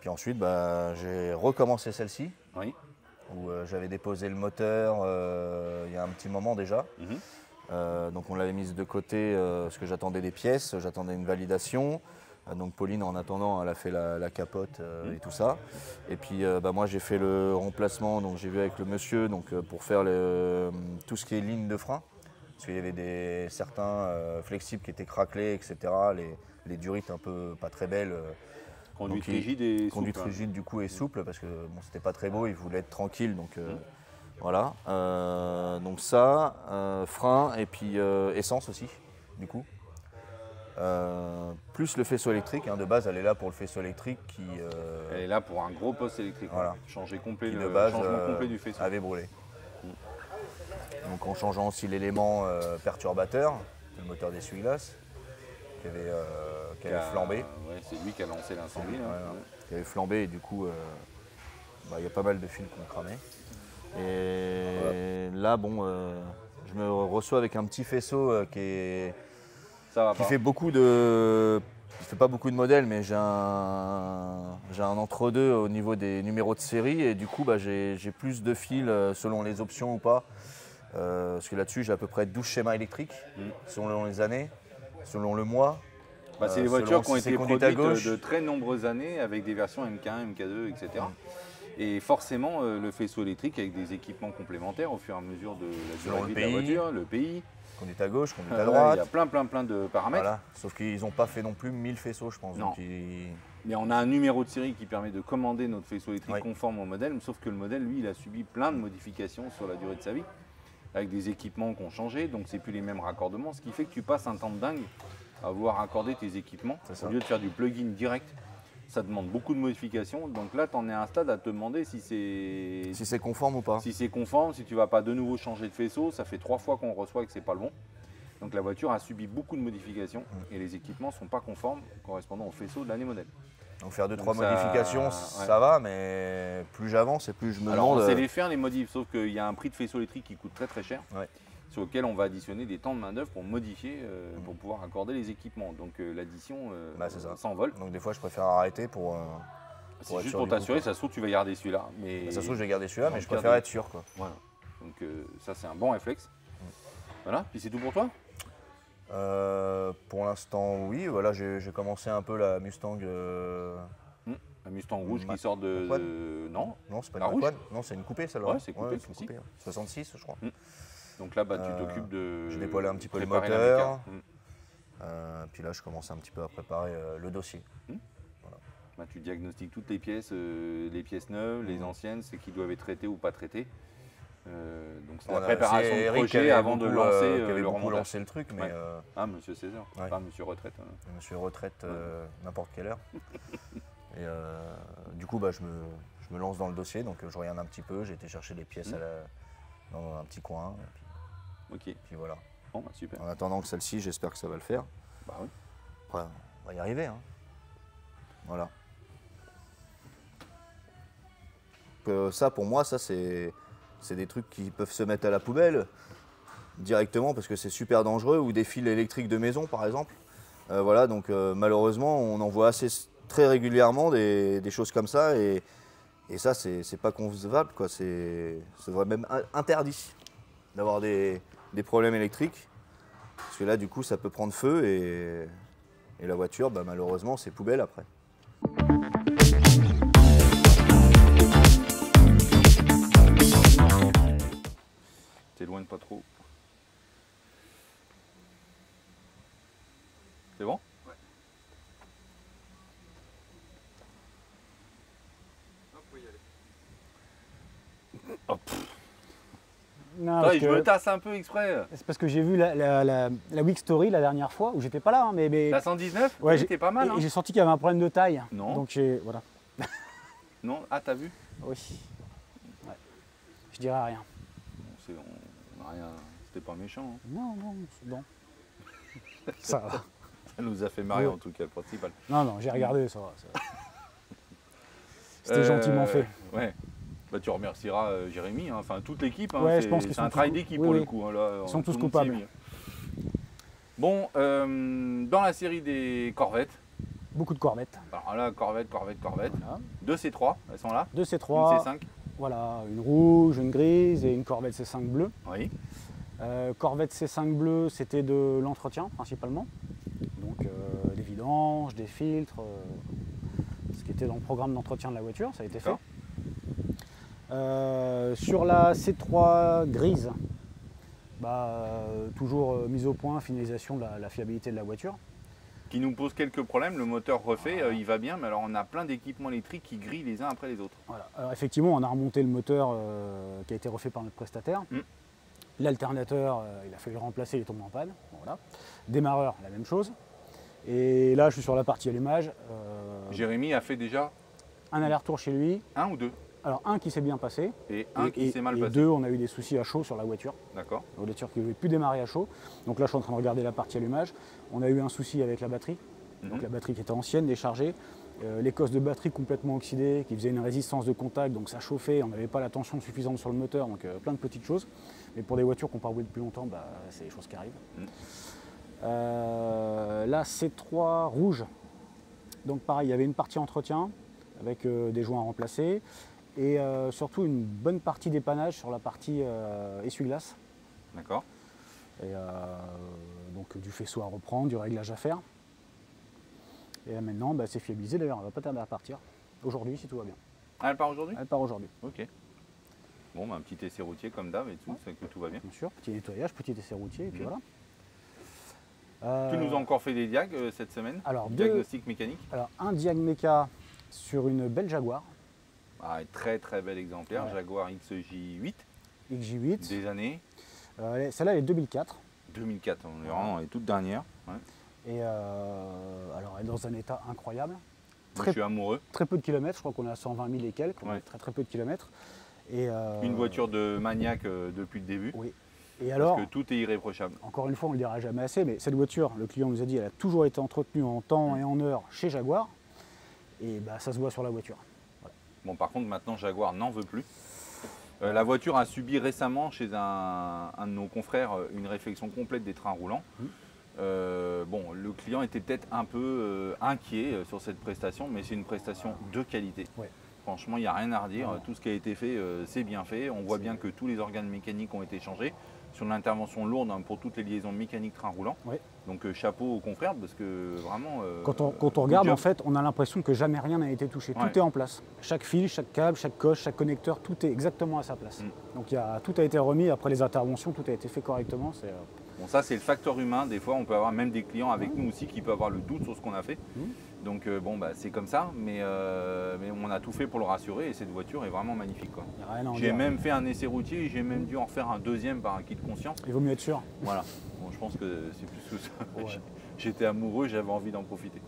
Puis ensuite, bah, j'ai recommencé celle-ci, oui. où euh, j'avais déposé le moteur euh, il y a un petit moment déjà. Mhm. Donc on l'avait mise de côté parce que j'attendais des pièces, j'attendais une validation. Donc Pauline, en attendant, elle a fait la, la capote euh, Mhm. et tout ça. Et puis euh, bah, moi, j'ai fait le remplacement. Donc j'ai vu avec le monsieur donc, euh, pour faire le- tout ce qui est ligne de frein. Parce qu'il y avait des, certains euh, flexibles qui étaient craquelés, etc. Les, les durites un peu pas très belles. euh, Conduite Donc, rigide et Conduite souple, hein. rigide du coup et souple parce que bon, c'était pas très beau, il voulait être tranquille donc euh, Mhm. voilà. Donc ça, frein et puis essence aussi du coup. Euh, plus le faisceau électrique, hein, de base elle est là pour le faisceau électrique qui, euh, Elle est là pour un gros poste électrique. Voilà. Changer complet le de base changement complet du faisceau. avait brûlé. Donc en changeant aussi l'élément euh, perturbateur, le moteur d'essuie-glace, qui avait, euh, qui avait Qui a- flambé. ouais, c'est lui qui a lancé l'incendie. là. Ouais. qui avait flambé et du coup, euh, bah, il y a pas mal de fils qui ont cramé. Et là, bon, euh, je me reçois avec un petit faisceau euh, qui, est- Ça va qui pas. fait beaucoup de. Il fait pas beaucoup de modèles, mais j'ai un, j'ai un entre-deux au niveau des numéros de série et du coup, bah, j'ai j'ai plus de fils euh, selon les options ou pas. Euh, parce que là-dessus, j'ai à peu près 12 schémas électriques selon les années, selon le mois. Bah, c'est Euh, des voitures qui ont été produites à gauche. de très nombreuses années avec des versions MK1, MK2, etc. Et forcément, euh, le faisceau électrique avec des équipements complémentaires au fur et à mesure de la durée de de la voiture, le pays. Conduite à gauche, conduite Euh, à droite. Il y a plein, plein, plein de paramètres. Voilà. Sauf qu'ils n'ont pas fait non plus 1000 faisceaux, je pense. Non. Donc, ils- Mais on a un numéro de série qui permet de commander notre faisceau électrique Oui. conforme au modèle, sauf que le modèle, lui, il a subi plein de modifications sur la durée de sa vie, avec des équipements qui ont changé, donc c'est plus les mêmes raccordements, ce qui fait que tu passes un temps de dingue à vouloir raccorder tes équipements. Au lieu de faire du plugin direct, ça demande beaucoup de modifications. Donc là, tu en es à un stade à te demander si c'est Si c'est conforme ou pas. si c'est conforme, si tu vas pas de nouveau changer de faisceau, ça fait trois fois qu'on reçoit que c'est pas le bon. Donc la voiture a subi beaucoup de modifications Mm. et les équipements ne sont pas conformes correspondant au faisceau de l'année modèle. Donc faire deux, Donc trois ça- modifications, ouais. ça va, mais plus j'avance et plus je me Alors on demande. sait euh, les faire les modifs, sauf qu'il y a un prix de faisceau électrique qui coûte très très cher, Ouais. sur lequel on va additionner des temps de main d'œuvre pour modifier, euh, Mm. pour pouvoir accorder les équipements. Donc euh, l'addition euh, Bah, c'est ça. s'envole. Donc des fois, je préfère arrêter pour. euh, C'est être juste sûr pour du coup, t'assurer, quoi. ça se trouve tu vas garder celui-là. Mais Ça se trouve, je vais garder celui-là, Dans mais le je préfère être sûr, quoi. Voilà. Donc euh, ça c'est un bon réflexe. Voilà, puis c'est tout pour toi? Euh, pour l'instant, oui. Voilà, j'ai commencé un peu la Mustang. euh, La Mustang rouge Ma- qui sort de. Non. Non, c'est pas La une rouge. Non, c'est une coupée, celle-là. Ouais, c'est coupé, aussi. coupée, hein. 66, je crois. Donc là, bah, tu Euh, t'occupes de. j'ai dépoilé un petit peu le préparer la moteur. méca. Mm. Euh, puis là, je commence un petit peu à préparer le dossier. Bah, tu diagnostiques toutes les pièces, les pièces neuves, les anciennes, celles qui doivent être traitées ou pas traitées. Euh, donc c'est la préparation de projet avant de lancer euh, euh, avait le beaucoup lancé le truc, mais Ouais. euh, Ah, monsieur César, Ouais. pas monsieur retraite. hein. monsieur retraite n'importe quelle heure. Et du coup, bah, je, me, je me lance dans le dossier, donc je regarde un petit peu, j'ai été chercher des pièces à la- dans un petit coin, et puis, Ok, puis voilà. bon, bah, super. En attendant que celle-ci, j'espère que ça va le faire. Bah oui. Après, on va y arriver. hein. Voilà. Ça, pour moi, ça, c'est c'est des trucs qui peuvent se mettre à la poubelle directement parce que c'est super dangereux ou des fils électriques de maison, par exemple. Euh, voilà, donc euh, malheureusement, on en voit assez très régulièrement des, choses comme ça et, ça, c'est pas concevable, quoi. C'est même in- interdit d'avoir des, des problèmes électriques parce que là, du coup, ça peut prendre feu et, et la voiture, bah, malheureusement, c'est poubelle après. T'éloigne pas trop. C'est bon? Non, Ouais, parce Je que- me tasse un peu exprès. c'est parce que j'ai vu la, la, la, la Week Story la dernière fois où j'étais pas là, hein, mais, mais La 119 Ouais, t'es pas mal. et- hein. j'ai senti qu'il y avait un problème de taille. Non. Donc j'ai voilà. Non Ah, t'as vu? Oui. Ouais. Je dirais rien. Bon, c'est- on- on a rien. C'était pas méchant. hein. Non, non, c'est bon. ça va. Ça nous a fait marrer en tout cas, le principal. Non, non, j'ai regardé, ça va. C'était Euh, gentiment fait. Ouais. Bah, tu remercieras euh, Jérémy, hein, enfin toute l'équipe. hein, Ouais, je pense qu'ils C'est un sont travail d'équipe oui, pour le coup. hein, là, Ils on- sont tous coupables. Bon, euh, dans la série des Corvettes, Beaucoup de corvettes. alors là, Corvette, Corvette, Corvette, Voilà. deux C3, elles sont là. Deux Une C3, C5. Voilà, une rouge, une grise et une Corvette C5 bleue. Oui. Euh, Corvette C5 bleue, c'était de l'entretien principalement. Donc euh, des vidanges, des filtres, euh, ce qui était dans le programme d'entretien de la voiture, ça a été fait. Sur la C3 grise, bah, toujours mise au point, finalisation de la, la fiabilité de la voiture. Qui nous pose quelques problèmes. Le moteur refait, euh, il va bien, mais alors on a plein d'équipements électriques qui grillent les uns après les autres. Voilà. Alors effectivement, on a remonté le moteur euh, qui a été refait par notre prestataire. Mm. L'alternateur, euh, il a fallu le remplacer, il est tombé en panne. Voilà. Démarreur, la même chose. Et là, je suis sur la partie allumage. Jérémy a fait déjà un aller-retour chez lui. un ou deux, Alors un qui s'est bien passé. et un et, qui s'est mal et passé. deux, on a eu des soucis à chaud sur la voiture. D'accord. La voiture qui ne voulait plus démarrer à chaud. Donc là, je suis en train de regarder la partie allumage. On a eu un souci avec la batterie. Donc Mhm. la batterie qui était ancienne, déchargée. Euh, les cosses de batterie complètement oxydées, qui faisaient une résistance de contact, donc ça chauffait, on n'avait pas la tension suffisante sur le moteur, donc euh, plein de petites choses. Mais pour des voitures qui n'ont pas roulé depuis longtemps, bah, c'est des choses qui arrivent. Mhm. Euh, là, C3 rouge. Donc pareil, il y avait une partie entretien avec euh, des joints à remplacer et euh, surtout une bonne partie dépannage sur la partie euh, essuie-glace. D'accord. Et euh, donc du faisceau à reprendre, du réglage à faire. Et là maintenant, bah, c'est fiabilisé d'ailleurs, elle va pas tarder à partir. Aujourd'hui, si tout va bien. Ah, elle part aujourd'hui? Elle part aujourd'hui, Ok. Bon, bah, un petit essai routier comme d'hab et tout, c'est que tout va bien. bien sûr. Petit nettoyage, petit essai routier, et puis Mhm. voilà. Tu nous as encore fait des diag euh, cette semaine? alors, deux- Diagnostic mécanique? alors, un Diag Mecha sur une belle Jaguar un très très bel exemplaire, Ouais. Jaguar XJ8, XJ8. des années Euh, elle est- Celle-là, elle est 2004. 2004, on est vraiment les toutes dernières. Ouais. Et euh, alors, elle est dans un état incroyable. Très- je suis amoureux. Très peu de kilomètres, je crois qu'on est à 120 000 et quelques, Ouais. très très peu de kilomètres. Et, euh, Une voiture de maniaque depuis le début. Oui. Et alors, Parce que tout est irréprochable. encore une fois, on ne le dira jamais assez, mais cette voiture, le client nous a dit, elle a toujours été entretenue en temps et en heure chez Jaguar. Et bah, ça se voit sur la voiture. Bon, par contre, maintenant, Jaguar n'en veut plus. Euh, la voiture a subi récemment chez un, un de nos confrères euh, une réflexion complète des trains roulants. Mhm. Euh, bon, le client était peut-être un peu euh, inquiet sur cette prestation, mais c'est une prestation de qualité. Ouais. Franchement, il n'y a rien à redire. Tout ce qui a été fait, c'est bien fait. On voit bien que tous les organes mécaniques ont été changés sur l'intervention lourde hein, pour toutes les liaisons mécaniques train roulant. Donc euh, chapeau aux confrères parce que vraiment. euh, Quand on, quand on de regarde, en fait, on a l'impression que jamais rien n'a été touché. Ouais. Tout est en place. Chaque fil, chaque câble, chaque coche, chaque connecteur, tout est exactement à sa place. Mm. Donc il y a, tout a été remis après les interventions, tout a été fait correctement. C'est, euh, Bon, ça, c'est le facteur humain. Des fois, on peut avoir même des clients avec nous aussi qui peuvent avoir le doute sur ce qu'on a fait. Mhm. Donc, euh, bon, bah, c'est comme ça. Mais, euh, mais on a tout fait pour le rassurer et cette voiture est vraiment magnifique. J'ai même fait un essai routier et j'ai même dû en faire un deuxième par acquis de conscience. Il vaut mieux être sûr. Voilà. Bon, je pense que c'est plus que ça. Ouais. J'étais amoureux, j'avais envie d'en profiter.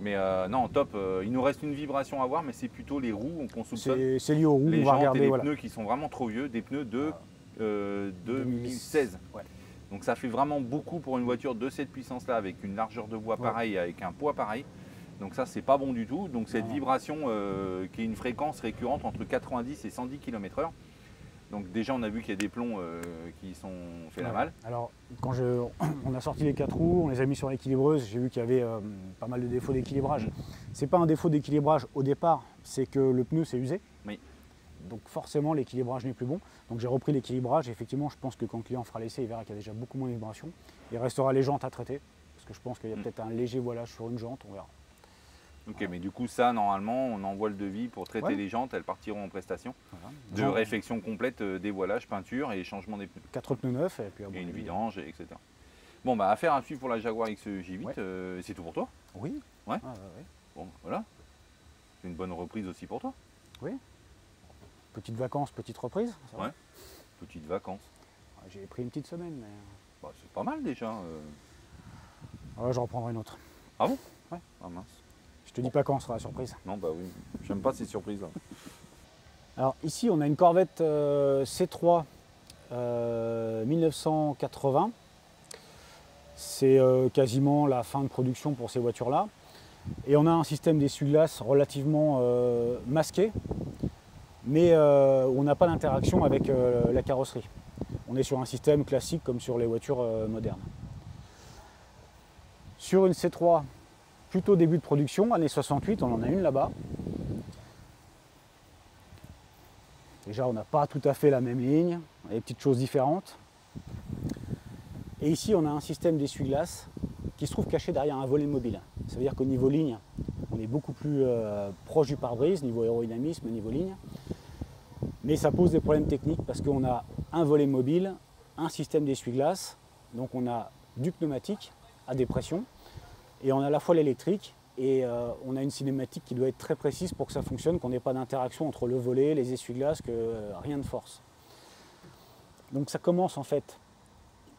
Mais euh, non, top. euh, il nous reste une vibration à voir, mais c'est plutôt les roues qu'on soupçonne. C'est, lié aux roues. Les on va et regarder. les Voilà. pneus qui sont vraiment trop vieux, des pneus de euh, 2016. Ouais. Donc ça fait vraiment beaucoup pour une voiture de cette puissance-là, avec une largeur de voie Ouais. pareille, avec un poids pareil. Donc ça, c'est pas bon du tout. Donc cette vibration euh, qui est une fréquence récurrente entre 90 et 110 km/h. Donc déjà, on a vu qu'il y a des plombs euh, qui sont fait la malle. Alors, quand je, on a sorti les quatre roues, on les a mis sur l'équilibreuse, j'ai vu qu'il y avait euh, pas mal de défauts d'équilibrage. C'est pas un défaut d'équilibrage au départ, c'est que le pneu s'est usé. Oui. Donc forcément, l'équilibrage n'est plus bon. Donc j'ai repris l'équilibrage. Effectivement, je pense que quand le client fera l'essai, il verra qu'il y a déjà beaucoup moins de vibrations. Il restera les jantes à traiter, parce que je pense qu'il y a Mm. peut-être un léger voilage sur une jante, on verra. Ok, mais du coup, ça, normalement, on envoie le devis pour traiter Ouais. les jantes. Elles partiront en prestation. Voilà. De Jantes, réflexion complète, euh, dévoilage, peinture et changement des pneus. Quatre pneus neufs et puis à Et une vidange, etc. Bon, bah, affaire à suivre pour la Jaguar XJ8. Ouais. euh, c'est tout pour toi? Oui. Ouais. Ah, ouais. Bon, voilà. C'est une bonne reprise aussi pour toi. Petites vacances, petite reprise. ça. Ouais. Petites vacances. J'ai pris une petite semaine, mais Bah, c'est pas mal déjà. euh. ouais, je reprendrai une autre. Ah bon? Ouais. Ah mince. Je te dis pas quand sera la surprise. Non, bah oui. J'aime pas ces surprises. là. Alors ici, on a une Corvette euh, C3 euh, 1980. C'est euh, quasiment la fin de production pour ces voitures-là. Et on a un système d'essuie-glace relativement euh, masqué, mais euh, on n'a pas d'interaction avec euh, la carrosserie. On est sur un système classique comme sur les voitures euh, modernes. Sur une C3, plutôt début de production, année 68, on en a une là-bas. Déjà, on n'a pas tout à fait la même ligne, y a des petites choses différentes. Et ici, on a un système d'essuie-glace qui se trouve caché derrière un volet mobile. Ça veut dire qu'au niveau ligne, on est beaucoup plus euh, proche du pare-brise, niveau aérodynamisme, niveau ligne. Mais ça pose des problèmes techniques parce qu'on a un volet mobile, un système d'essuie-glace, donc on a du pneumatique à dépression, et on a à la fois l'électrique, et euh, on a une cinématique qui doit être très précise pour que ça fonctionne, qu'on n'ait pas d'interaction entre le volet, les essuie-glaces, que euh, rien de force. Donc ça commence en fait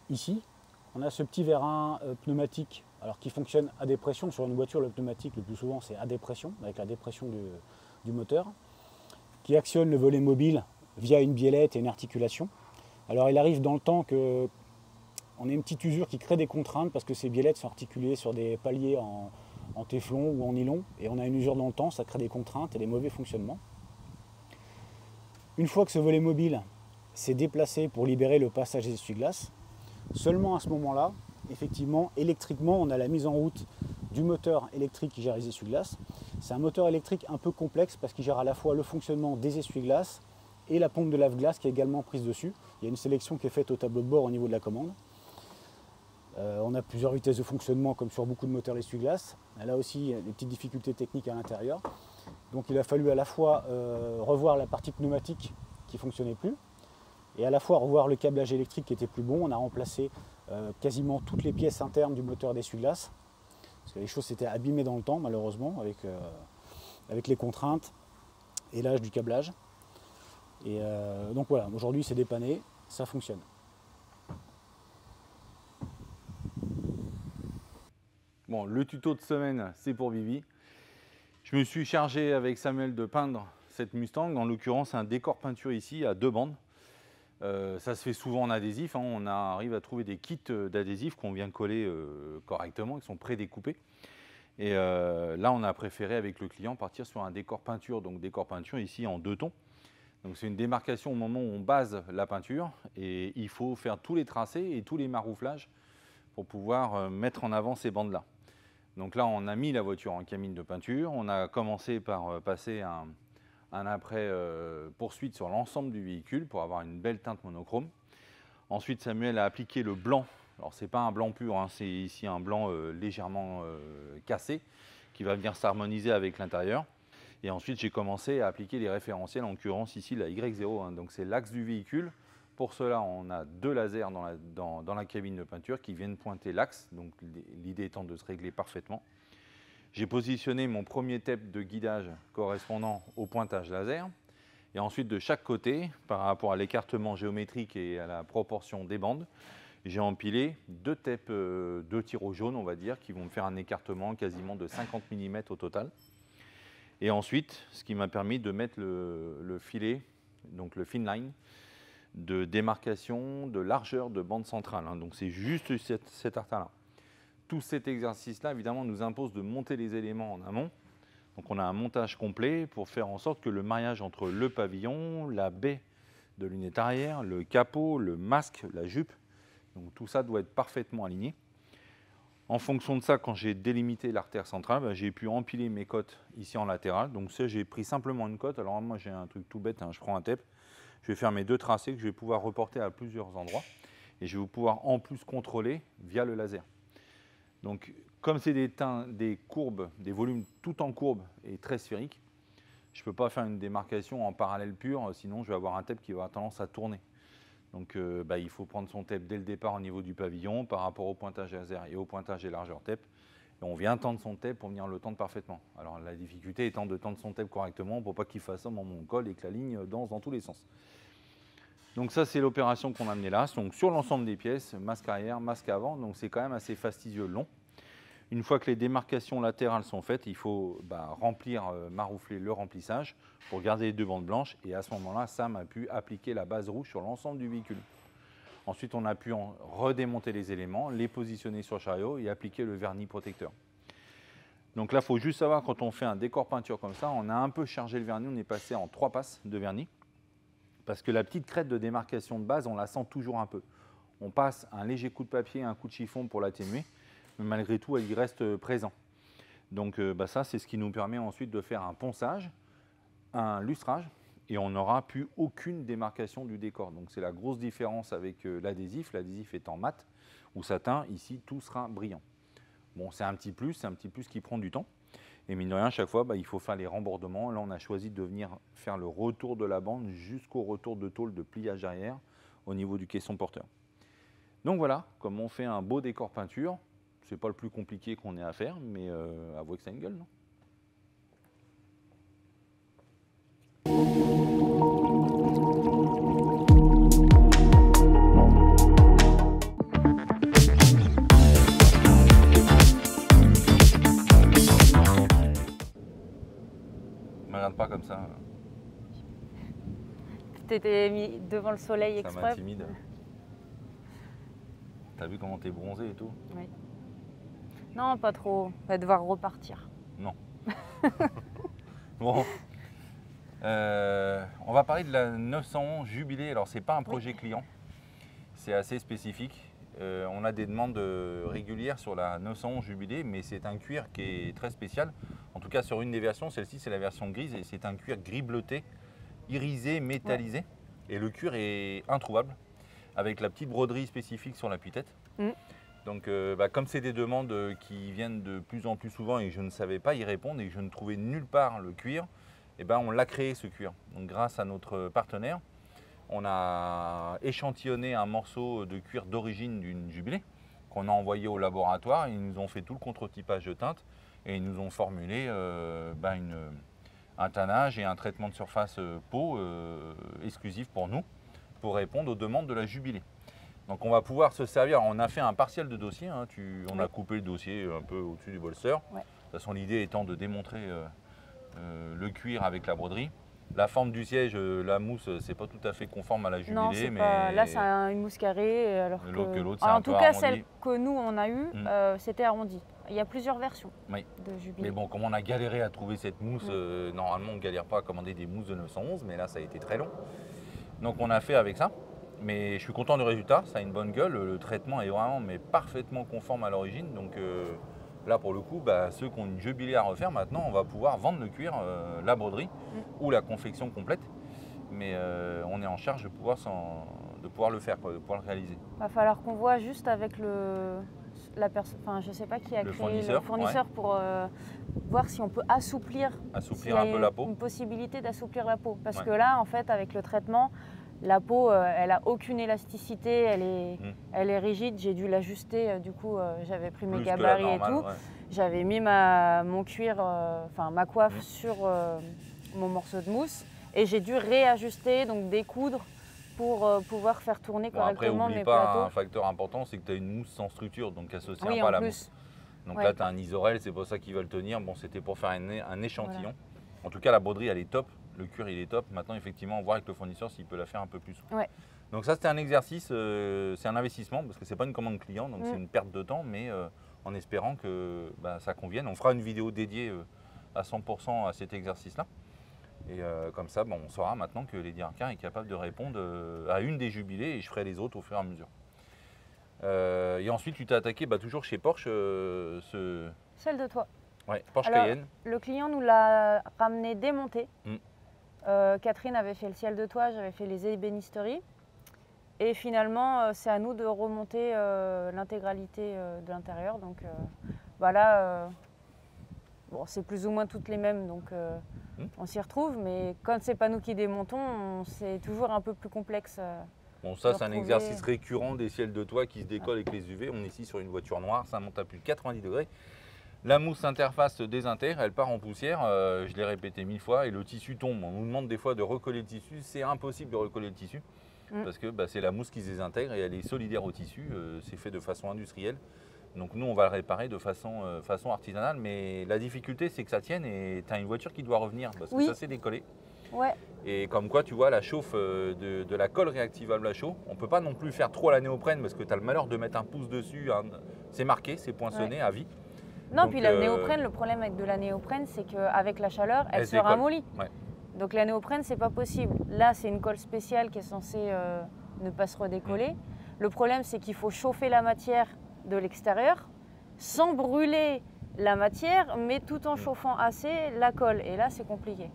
ici. On a ce petit vérin euh, pneumatique alors qui fonctionne à dépression. Sur une voiture, le pneumatique le plus souvent c'est à dépression, avec la dépression du, du moteur, qui actionne le volet mobile via une biellette et une articulation. Alors il arrive dans le temps que on ait une petite usure qui crée des contraintes parce que ces biellettes sont articulées sur des paliers en, en téflon ou en nylon, et on a une usure dans le temps, ça crée des contraintes et des mauvais fonctionnements. Une fois que ce volet mobile s'est déplacé pour libérer le passage des essuie-glaces, seulement à ce moment-là, effectivement, électriquement, on a la mise en route du moteur électrique qui gère les essuie-glaces. C'est un moteur électrique un peu complexe parce qu'il gère à la fois le fonctionnement des essuie-glaces et la pompe de lave-glace qui est également prise dessus. Il y a une sélection qui est faite au tableau de bord au niveau de la commande. Euh, on a plusieurs vitesses de fonctionnement comme sur beaucoup de moteurs d'essuie-glace. Là aussi, des petites difficultés techniques à l'intérieur. Donc il a fallu à la fois euh, revoir la partie pneumatique qui ne fonctionnait plus et à la fois revoir le câblage électrique qui était plus bon. On a remplacé euh, quasiment toutes les pièces internes du moteur d'essuie-glace parce que les choses s'étaient abîmées dans le temps malheureusement avec, avec les contraintes et l'âge du câblage. Et donc voilà, aujourd'hui c'est dépanné, ça fonctionne. Bon, le tuto de semaine, c'est pour Vivi. Je me suis chargé avec Samuel de peindre cette Mustang. En l'occurrence, un décor peinture ici à deux bandes. Euh, ça se fait souvent en adhésif. hein. On arrive à trouver des kits euh, d'adhésifs qu'on vient coller euh, correctement, qui sont prédécoupés. Et là, on a préféré avec le client partir sur un décor peinture. Donc décor peinture ici en deux tons. Donc c'est une démarcation au moment où on base la peinture et il faut faire tous les tracés et tous les marouflages pour pouvoir mettre en avant ces bandes-là. Donc là, on a mis la voiture en cabine de peinture. On a commencé par euh, passer un, un après euh, sur l'ensemble du véhicule pour avoir une belle teinte monochrome. Ensuite, Samuel a appliqué le blanc. Alors, c'est pas un blanc pur, hein, c'est ici un blanc euh, légèrement cassé qui va venir s'harmoniser avec l'intérieur. Et ensuite, j'ai commencé à appliquer les référentiels, en l'occurrence ici la Y0. hein. donc, c'est l'axe du véhicule. Pour cela, on a deux lasers dans la, cabine de peinture qui viennent pointer l'axe. Donc, l'idée étant de se régler parfaitement. J'ai positionné mon premier tape de guidage correspondant au pointage laser. Et ensuite, de chaque côté, par rapport à l'écartement géométrique et à la proportion des bandes, j'ai empilé deux tapes, euh, deux tiroirs jaunes, on va dire, qui vont me faire un écartement quasiment de 50 mm au total. Et ensuite, ce qui m'a permis de mettre le, le filet, donc le fin line, de démarcation, de largeur de bande centrale. hein. Donc c'est juste cet, cet artère-là. Tout cet exercice-là, évidemment, nous impose de monter les éléments en amont. Donc on a un montage complet pour faire en sorte que le mariage entre le pavillon, la baie de lunette arrière, le capot, le masque, la jupe, donc tout ça doit être parfaitement aligné. En fonction de ça, quand j'ai délimité l'artère centrale, ben, j'ai pu empiler mes cotes ici en latéral. Donc ça, j'ai pris simplement une cote. Alors moi, j'ai un truc tout bête, hein, je prends un tape, je vais faire mes deux tracés que je vais pouvoir reporter à plusieurs endroits. Et je vais pouvoir en plus contrôler via le laser. Donc, comme c'est des, des courbes, des volumes tout en courbe et très sphériques, je ne peux pas faire une démarcation en parallèle pur, sinon je vais avoir un tape qui va avoir tendance à tourner. Donc euh, bah, il faut prendre son tape dès le départ au niveau du pavillon par rapport au pointage laser et au pointage et largeur tape. On vient tendre son tape pour venir le tendre parfaitement. Alors la difficulté étant de tendre son tape correctement pour pas qu'il fasse un moment où on colle et que la ligne danse dans tous les sens. Donc ça c'est l'opération qu'on a amenée là. Donc sur l'ensemble des pièces, masque arrière, masque avant, donc c'est quand même assez fastidieux long. Une fois que les démarcations latérales sont faites, il faut bah, remplir, euh, maroufler le remplissage pour garder les deux bandes blanches. Et à ce moment-là, Sam a pu appliquer la base rouge sur l'ensemble du véhicule. Ensuite, on a pu redémonter les éléments, les positionner sur le chariot et appliquer le vernis protecteur. Donc là, il faut juste savoir, quand on fait un décor peinture comme ça, on a un peu chargé le vernis, on est passé en trois passes de vernis. Parce que la petite crête de démarcation de base, on la sent toujours un peu. On passe un léger coup de papier, un coup de chiffon pour l'atténuer, mais malgré tout, elle y reste euh, présent. Donc euh, bah, ça, c'est ce qui nous permet ensuite de faire un ponçage, un lustrage, et on n'aura plus aucune démarcation du décor. Donc c'est la grosse différence avec euh, l'adhésif. L'adhésif est en mat ou satin, ici tout sera brillant. Bon, c'est un petit plus, c'est un petit plus qui prend du temps. Et mine de rien, chaque fois, bah, il faut faire les rembordements. Là, on a choisi de venir faire le retour de la bande jusqu'au retour de tôle de pliage arrière au niveau du caisson porteur. Donc voilà, comme on fait un beau décor peinture, c'est pas le plus compliqué qu'on ait à faire, mais euh, avouez que ça a une gueule, non? Regarde pas comme ça, T'étais mis devant le soleil ça exprès. m'intimide. T'as vu comment t'es bronzé et tout Non, pas trop. On va devoir repartir. Bon. Euh, on va parler de la 911 Jubilé. Alors, c'est pas un projet client. C'est assez spécifique. Euh, on a des demandes euh, régulières sur la 911 Jubilé, mais c'est un cuir qui est très spécial. En tout cas, sur une des versions, celle-ci, c'est la version grise et c'est un cuir gris bleuté, irisé, métallisé. Et le cuir est introuvable, avec la petite broderie spécifique sur la tête Mm. Donc, euh, bah, comme c'est des demandes euh, qui viennent de plus en plus souvent et que je ne savais pas y répondre et que je ne trouvais nulle part le cuir, eh ben, on l'a créé ce cuir. Donc, grâce à notre partenaire, on a échantillonné un morceau de cuir d'origine d'une jubilée qu'on a envoyé au laboratoire. Ils nous ont fait tout le contre-typage de teinte et ils nous ont formulé euh, une- un tannage et un traitement de surface euh, peau euh, exclusif pour nous pour répondre aux demandes de la jubilée. Donc on va pouvoir se servir, on a fait un partiel de dossier, hein, tu- on a coupé le dossier un peu au-dessus du bolster. Ouais. De toute façon l'idée étant de démontrer le cuir avec la broderie. La forme du siège, la mousse, c'est pas tout à fait conforme à la jubilée, Non, mais pas. Là, c'est un- une mousse carrée, alors que. L'autre que l'autre, c'est Ah, un en tout peu cas, arrondi. celle que nous on a eue, Mm. euh, c'était arrondi. Il y a plusieurs versions Oui. de jubilé. Mais bon, comme on a galéré à trouver cette mousse, Mm. euh, normalement on galère pas à commander des mousses de 911, mais là ça a été très long. Donc on a fait avec ça. Mais je suis content du résultat, ça a une bonne gueule, le traitement est vraiment mais parfaitement conforme à l'origine. Donc euh, là pour le coup, bah, ceux qui ont une jubilée à refaire, maintenant on va pouvoir vendre le cuir, euh, la broderie ou la confection complète. Mais on est en charge de pouvoir, de pouvoir le faire, quoi, de pouvoir le réaliser. Va falloir qu'on voit juste avec le la personne, enfin je sais pas qui a Le créé fournisseur, le fournisseur pour euh, voir si on peut assouplir, y a un peu une, la peau. une possibilité d'assouplir la peau. Parce Ouais. que là, en fait, avec le traitement, la peau, euh, elle a aucune élasticité, elle est, Mm. elle est rigide. J'ai dû l'ajuster. euh, du coup, euh, j'avais pris mes Plus gabarits et tout. ouais. J'avais mis ma, mon cuir, enfin ma coiffe Mm. sur mon morceau de mousse et j'ai dû réajuster, donc découdre pour euh, pouvoir faire tourner Bon, après, correctement oublie mes pas plateaux. un facteur important, c'est que tu as une mousse sans structure, donc oui, pas à la plus. mousse. Donc Ouais. là, tu as un isorel, c'est pour ça qu'ils veulent tenir. Bon, c'était pour faire un, échantillon. En tout cas, la broderie, elle est top. Le cuir, il est top. Maintenant, effectivement, on voit avec le fournisseur s'il peut la faire un peu plus. souple. Ouais. Donc ça, c'était un exercice, euh, c'est un investissement, parce que c'est pas une commande client, donc Mm. c'est une perte de temps, mais euh, en espérant que bah, ça convienne. On fera une vidéo dédiée euh, à 100% à cet exercice-là. Et euh, comme ça, bon, on saura maintenant que Lady Arcane est capable de répondre euh, à une des jubilées et je ferai les autres au fur et à mesure. Euh, et ensuite, tu t'es attaqué bah, toujours chez Porsche, euh, ce Celle de toi. ouais, Porsche Alors, Cayenne. Le client nous l'a ramené démonté. Mm. Catherine avait fait le ciel de toit, j'avais fait les ébénisteries. Et finalement, c'est à nous de remonter l'intégralité de l'intérieur. Donc bah là, euh, bon, c'est plus ou moins toutes les mêmes, donc euh, Mm. on s'y retrouve. Mais quand c'est pas nous qui démontons, on- c'est toujours un peu plus complexe. euh. Bon, ça, c'est un exercice récurrent des ciels de toit qui se décollent avec les UV. On est ici sur une voiture noire, ça monte à plus de 90 degrés. La mousse interface se désintègre, elle part en poussière. euh, je l'ai répété mille fois et le tissu tombe. On nous demande des fois de recoller le tissu. C'est impossible de recoller le tissu Mm. parce que bah, c'est la mousse qui se désintègre et elle est solidaire au tissu. c'est fait de façon industrielle. Donc nous, on va le réparer de façon, euh, façon artisanale. Mais la difficulté, c'est que ça tienne et tu as une voiture qui doit revenir parce que ça s'est décollé. Ouais, Et comme quoi, tu vois, la chauffe euh, de, de la colle réactivable à chaud, on ne peut pas non plus faire trop à la néoprène parce que tu as le malheur de mettre un pouce dessus. C'est marqué, c'est poinçonné à vie. Non, Donc, puis la euh, néoprène, le problème avec de la néoprène, c'est qu'avec la chaleur, elle, Elle se ramollit. Ouais. Donc la néoprène, c'est pas possible. Là, c'est une colle spéciale qui est censée euh, ne pas se redécoller. Mm. Le problème, c'est qu'il faut chauffer la matière de l'extérieur sans brûler la matière, mais tout en Mm. chauffant assez la colle. Et là, c'est compliqué.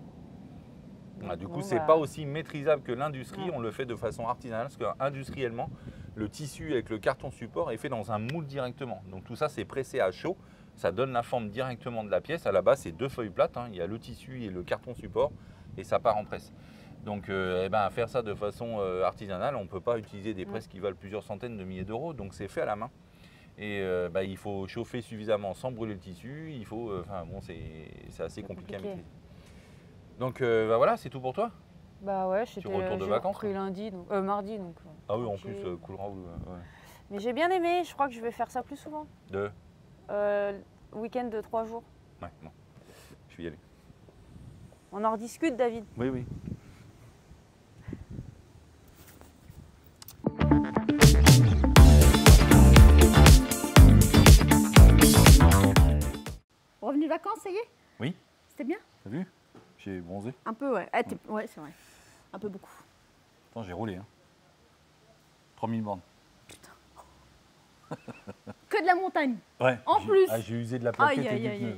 Ah, du coup, c'est bah, pas aussi maîtrisable que l'industrie. On le fait de façon artisanale parce qu'industriellement, le tissu avec le carton support est fait dans un moule directement. Donc tout ça, c'est pressé à chaud. Ça donne la forme directement de la pièce. À la base, c'est deux feuilles plates. hein. Il y a le tissu et le carton support et ça part en presse. Donc, euh, eh ben, à faire ça de façon euh, artisanale, on ne peut pas utiliser des Mm. presses qui valent plusieurs centaines de milliers d'euros. Donc, c'est fait à la main. Et euh, bah, il faut chauffer suffisamment sans brûler le tissu. Il faut, euh, enfin bon, c'est c'est assez compliqué, à maîtriser. Donc, euh, bah, voilà, c'est tout pour toi? Bah ouais, j'étais retour de vacances, repris lundi, donc, mardi. Donc, Ah oui, en plus, Cool Raoul. ouais, ouais. Mais j'ai bien aimé, je crois que je vais faire ça plus souvent. De week-end de trois jours. Ouais, non. Je vais y aller. On en rediscute, David. Oui, oui. Revenu de vacances, ça y est? Oui. C'était bien? T'as vu? J'ai bronzé. Un peu, ouais. Ah, t'es- ouais, c'est vrai. Un peu beaucoup. Attends, j'ai roulé. Hein. 3000 bornes. Que de la montagne. Ouais. En plus. ah, j'ai usé de la plaquette et aïe, du aïe.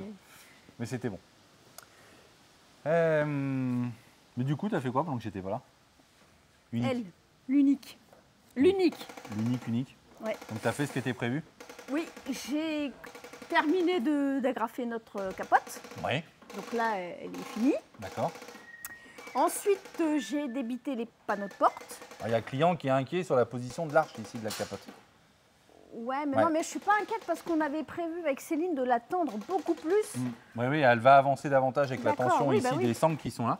Mais c'était bon. Euh, mais du coup, t'as fait quoi pendant que j'étais pas là? Unique. Elle, l'unique. L'unique. L'unique, unique. Ouais. Donc t'as fait ce qui était prévu? Oui, j'ai terminé d'agrafer notre capote. Ouais. Donc là, elle est finie. D'accord. Ensuite, j'ai débité les panneaux de porte. Il y a un client qui est inquiet sur la position de l'arche ici de la capote. Ouais, mais Ouais. non, mais je suis pas inquiète parce qu'on avait prévu avec Céline de l'attendre beaucoup plus. Oui, oui, elle va avancer davantage avec la tension oui, ici bah oui. des sangles qui sont là,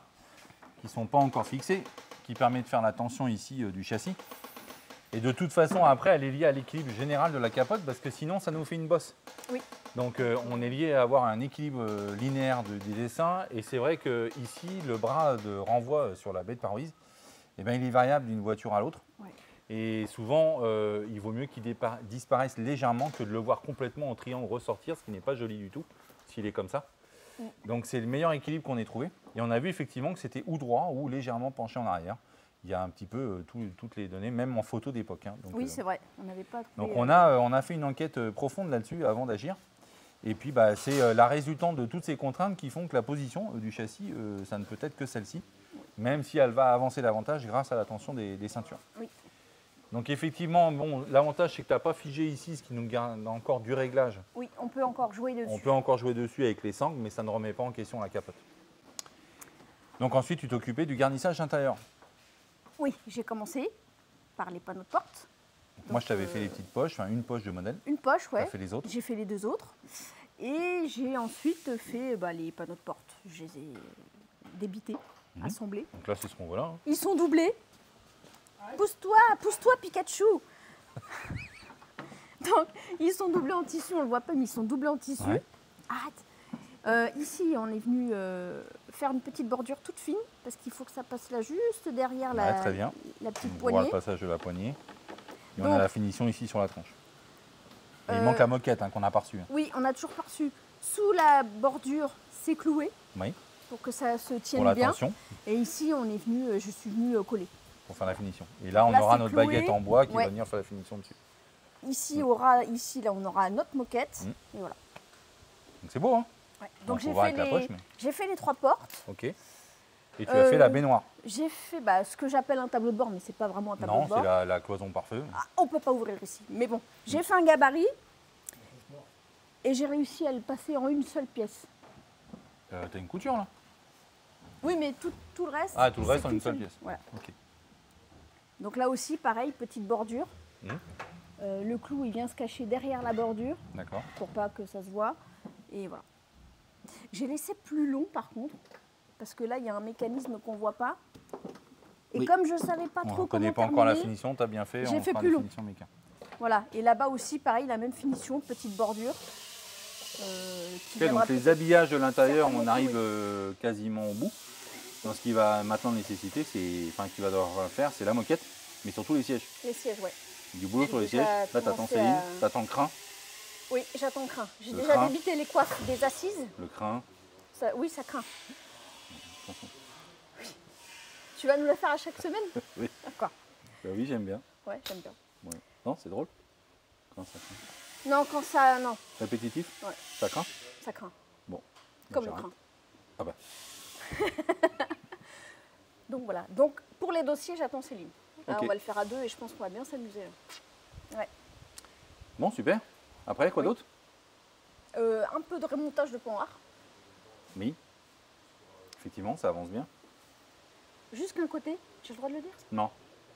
qui ne sont pas encore fixées, qui permet de faire la tension ici euh, du châssis. Et de toute façon, après, elle est liée à l'équilibre général de la capote parce que sinon, ça nous fait une bosse. Oui. Donc, euh, on est lié à avoir un équilibre euh, linéaire de- des dessins. Et c'est vrai que ici, le bras de renvoi euh, sur la baie de paroïse, eh ben, il est variable d'une voiture à l'autre. Ouais. Et souvent, euh, il vaut mieux qu'il disparaisse légèrement que de le voir complètement en triangle ressortir, ce qui n'est pas joli du tout, s'il est comme ça. Donc, c'est le meilleur équilibre qu'on ait trouvé. Et on a vu effectivement que c'était ou droit ou légèrement penché en arrière. Il y a un petit peu euh, tout- toutes les données, même en photo d'époque. hein. Oui, euh, c'est vrai. On n'avait pas. donc trouvé, on euh, a, euh, on a fait une enquête euh, profonde là-dessus avant d'agir. Et puis bah, c'est euh, la résultante de toutes ces contraintes qui font que la position euh, du châssis, euh, ça ne peut être que celle-ci, même si elle va avancer davantage grâce à la tension des, des ceintures. Oui. Donc effectivement, bon, l'avantage c'est que tu n'as pas figé ici, ce qui nous garde encore du réglage. Oui, on peut encore jouer dessus. On peut encore jouer dessus avec les sangles, mais ça ne remet pas en question la capote. Donc ensuite, tu t'occupais du garnissage intérieur. Oui, j'ai commencé par les panneaux de porte. Donc, Moi, je t'avais euh, fait les petites poches, enfin une poche de modèle. Une poche, ouais. fait les autres. J'ai fait les deux autres. Et j'ai ensuite fait bah, les panneaux de porte. Je les ai débités, Mhm. assemblés. Donc là, c'est ce qu'on voit là. hein. Ils sont doublés. Pousse-toi, pousse-toi Pikachu Donc, ils sont doublés en tissu, on le voit pas, mais ils sont doublés en tissu. Ouais. Arrête Euh, Ici, on est venu euh, faire une petite bordure toute fine, parce qu'il faut que ça passe là juste derrière la, Ouais, très bien. la petite On voit poignée. le passage de la poignée. Et on a la finition ici sur la tranche. Et il Euh, manque la moquette hein, qu'on n'a pas reçue. Oui, on a toujours pas reçu. Sous la bordure, c'est cloué Oui, pour que ça se pour tienne la bien. tension, Et ici, on est venu, euh, je suis venue euh, coller. pour faire la finition. Et là, on Là, aura notre cloué. baguette en bois qui Ouais. va venir faire la finition dessus. Ici, aura, ici, là, on aura notre moquette. Mm. Et voilà. Donc c'est beau, hein Ouais. Donc j'ai fait, les... mais- fait les trois portes. Ok. Et tu as fait la Euh, baignoire. J'ai fait bah, ce que j'appelle un tableau de bord, mais c'est pas vraiment un tableau Non, de bord. c'est la, la cloison par feu. Ah, on peut pas ouvrir ici. Mais bon, j'ai fait un gabarit et j'ai réussi à le passer en une seule pièce. Euh, T'as une couture là? Oui, mais tout, tout le reste. Ah, tout le reste en une seule pièce. Voilà. Ok. Donc là aussi, pareil, petite bordure. Mhm. Euh, le clou, il vient se cacher derrière la bordure D'accord. pour pas que ça se voit. Et voilà. J'ai laissé plus long par contre, parce que là, il y a un mécanisme qu'on voit pas. Et Oui. comme je savais pas On trop ne connaît comment pas encore la finition, tu as bien fait. J'ai on fait plus long. Voilà. Et là-bas aussi, pareil, la même finition, petite bordure. euh, donc les habillages de l'intérieur, on arrive oui. euh, quasiment au bout. Donc, ce qui va maintenant nécessiter, c'est, enfin, qui va devoir faire, c'est la moquette, mais surtout les sièges. Les sièges, ouais. Du boulot sur les sièges. Là, t'attends Céline, à- t'attends le crin, Oui, j'attends le crin. J'ai déjà crin. débité les coiffes des assises. le crin. Ça- oui, ça craint. Oui. Tu vas nous le faire à chaque semaine Oui. D'accord. Bah oui, j'aime bien. Ouais, j'aime bien. Ouais. Non, c'est drôle. Crin, ça craint. Non, quand ça. Non, Répétitif Ouais. Ça craint ça craint. Bon. Comme le crin. Ah bah. Donc voilà. Donc pour les dossiers, j'attends Céline. Là, Ok. on va le faire à deux et je pense qu'on va bien s'amuser. là. Bon, super. Après, quoi Oui. d'autre? Euh, un peu de remontage de pont art. Oui. Effectivement, ça avance bien. Juste qu'un côté, j'ai le droit de le dire? Non.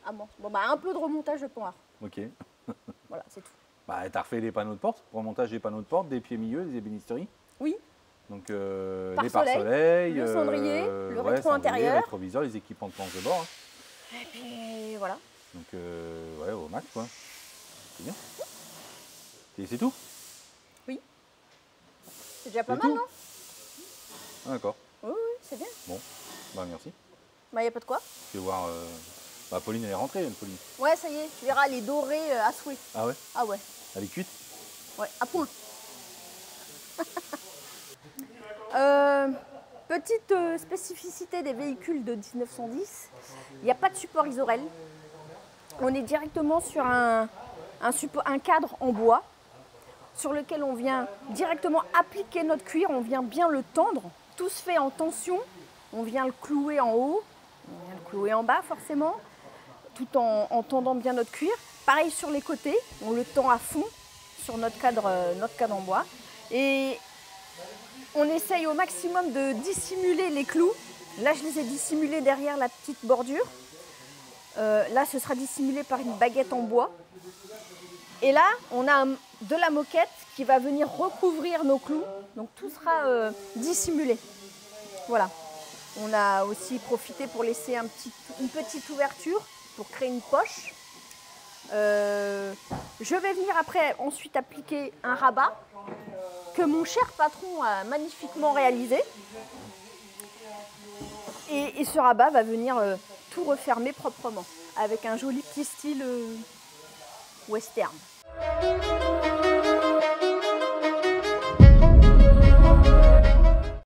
Ah bon? Bon, bah un peu de remontage de pont art. Ok. Voilà, c'est tout. Bah, t'as refait les panneaux de porte, remontage des panneaux de porte, des pieds milieux, des ébénisteries. Oui. Donc euh, les Pare-soleil, le cendrier, le ouais, rétro cendrier, intérieur. rétroviseur, les équipements de planche de bord. hein. Et puis voilà. Donc euh, ouais, au max quoi. C'est bien. Et c'est tout? C'est déjà pas mal, tout? non? Ah, D'accord. Oui, oui, c'est bien. Bah merci. Bah, y a pas de quoi. Je vais voir. euh, Bah, Pauline elle est rentrée, elle, Pauline. Ouais, ça y est, tu verras, elle est dorée euh, à souhait. Ah ouais? Ah ouais, Elle est cuite? Ouais, à point. Euh, petite euh, spécificité des véhicules de 1910, il n'y a pas de support Isorel. On est directement sur un, un cadre en bois sur lequel on vient directement appliquer notre cuir, on vient bien le tendre. Tout se fait en tension, on vient le clouer en haut, on vient le clouer en bas forcément, tout en, en tendant bien notre cuir. Pareil sur les côtés, on le tend à fond sur notre cadre, euh, notre cadre en bois. Et on essaye au maximum de dissimuler les clous. Là, je les ai dissimulés derrière la petite bordure. Euh, là, ce sera dissimulé par une baguette en bois. Et là, on a de la moquette qui va venir recouvrir nos clous. Donc tout sera euh, dissimulé. Voilà. On a aussi profité pour laisser une petite ouverture pour créer une poche. Euh, je vais venir après ensuite appliquer un rabat que mon cher patron a magnifiquement réalisé. Et, ce rabat va venir euh, tout refermer proprement avec un joli petit style western. Thank you.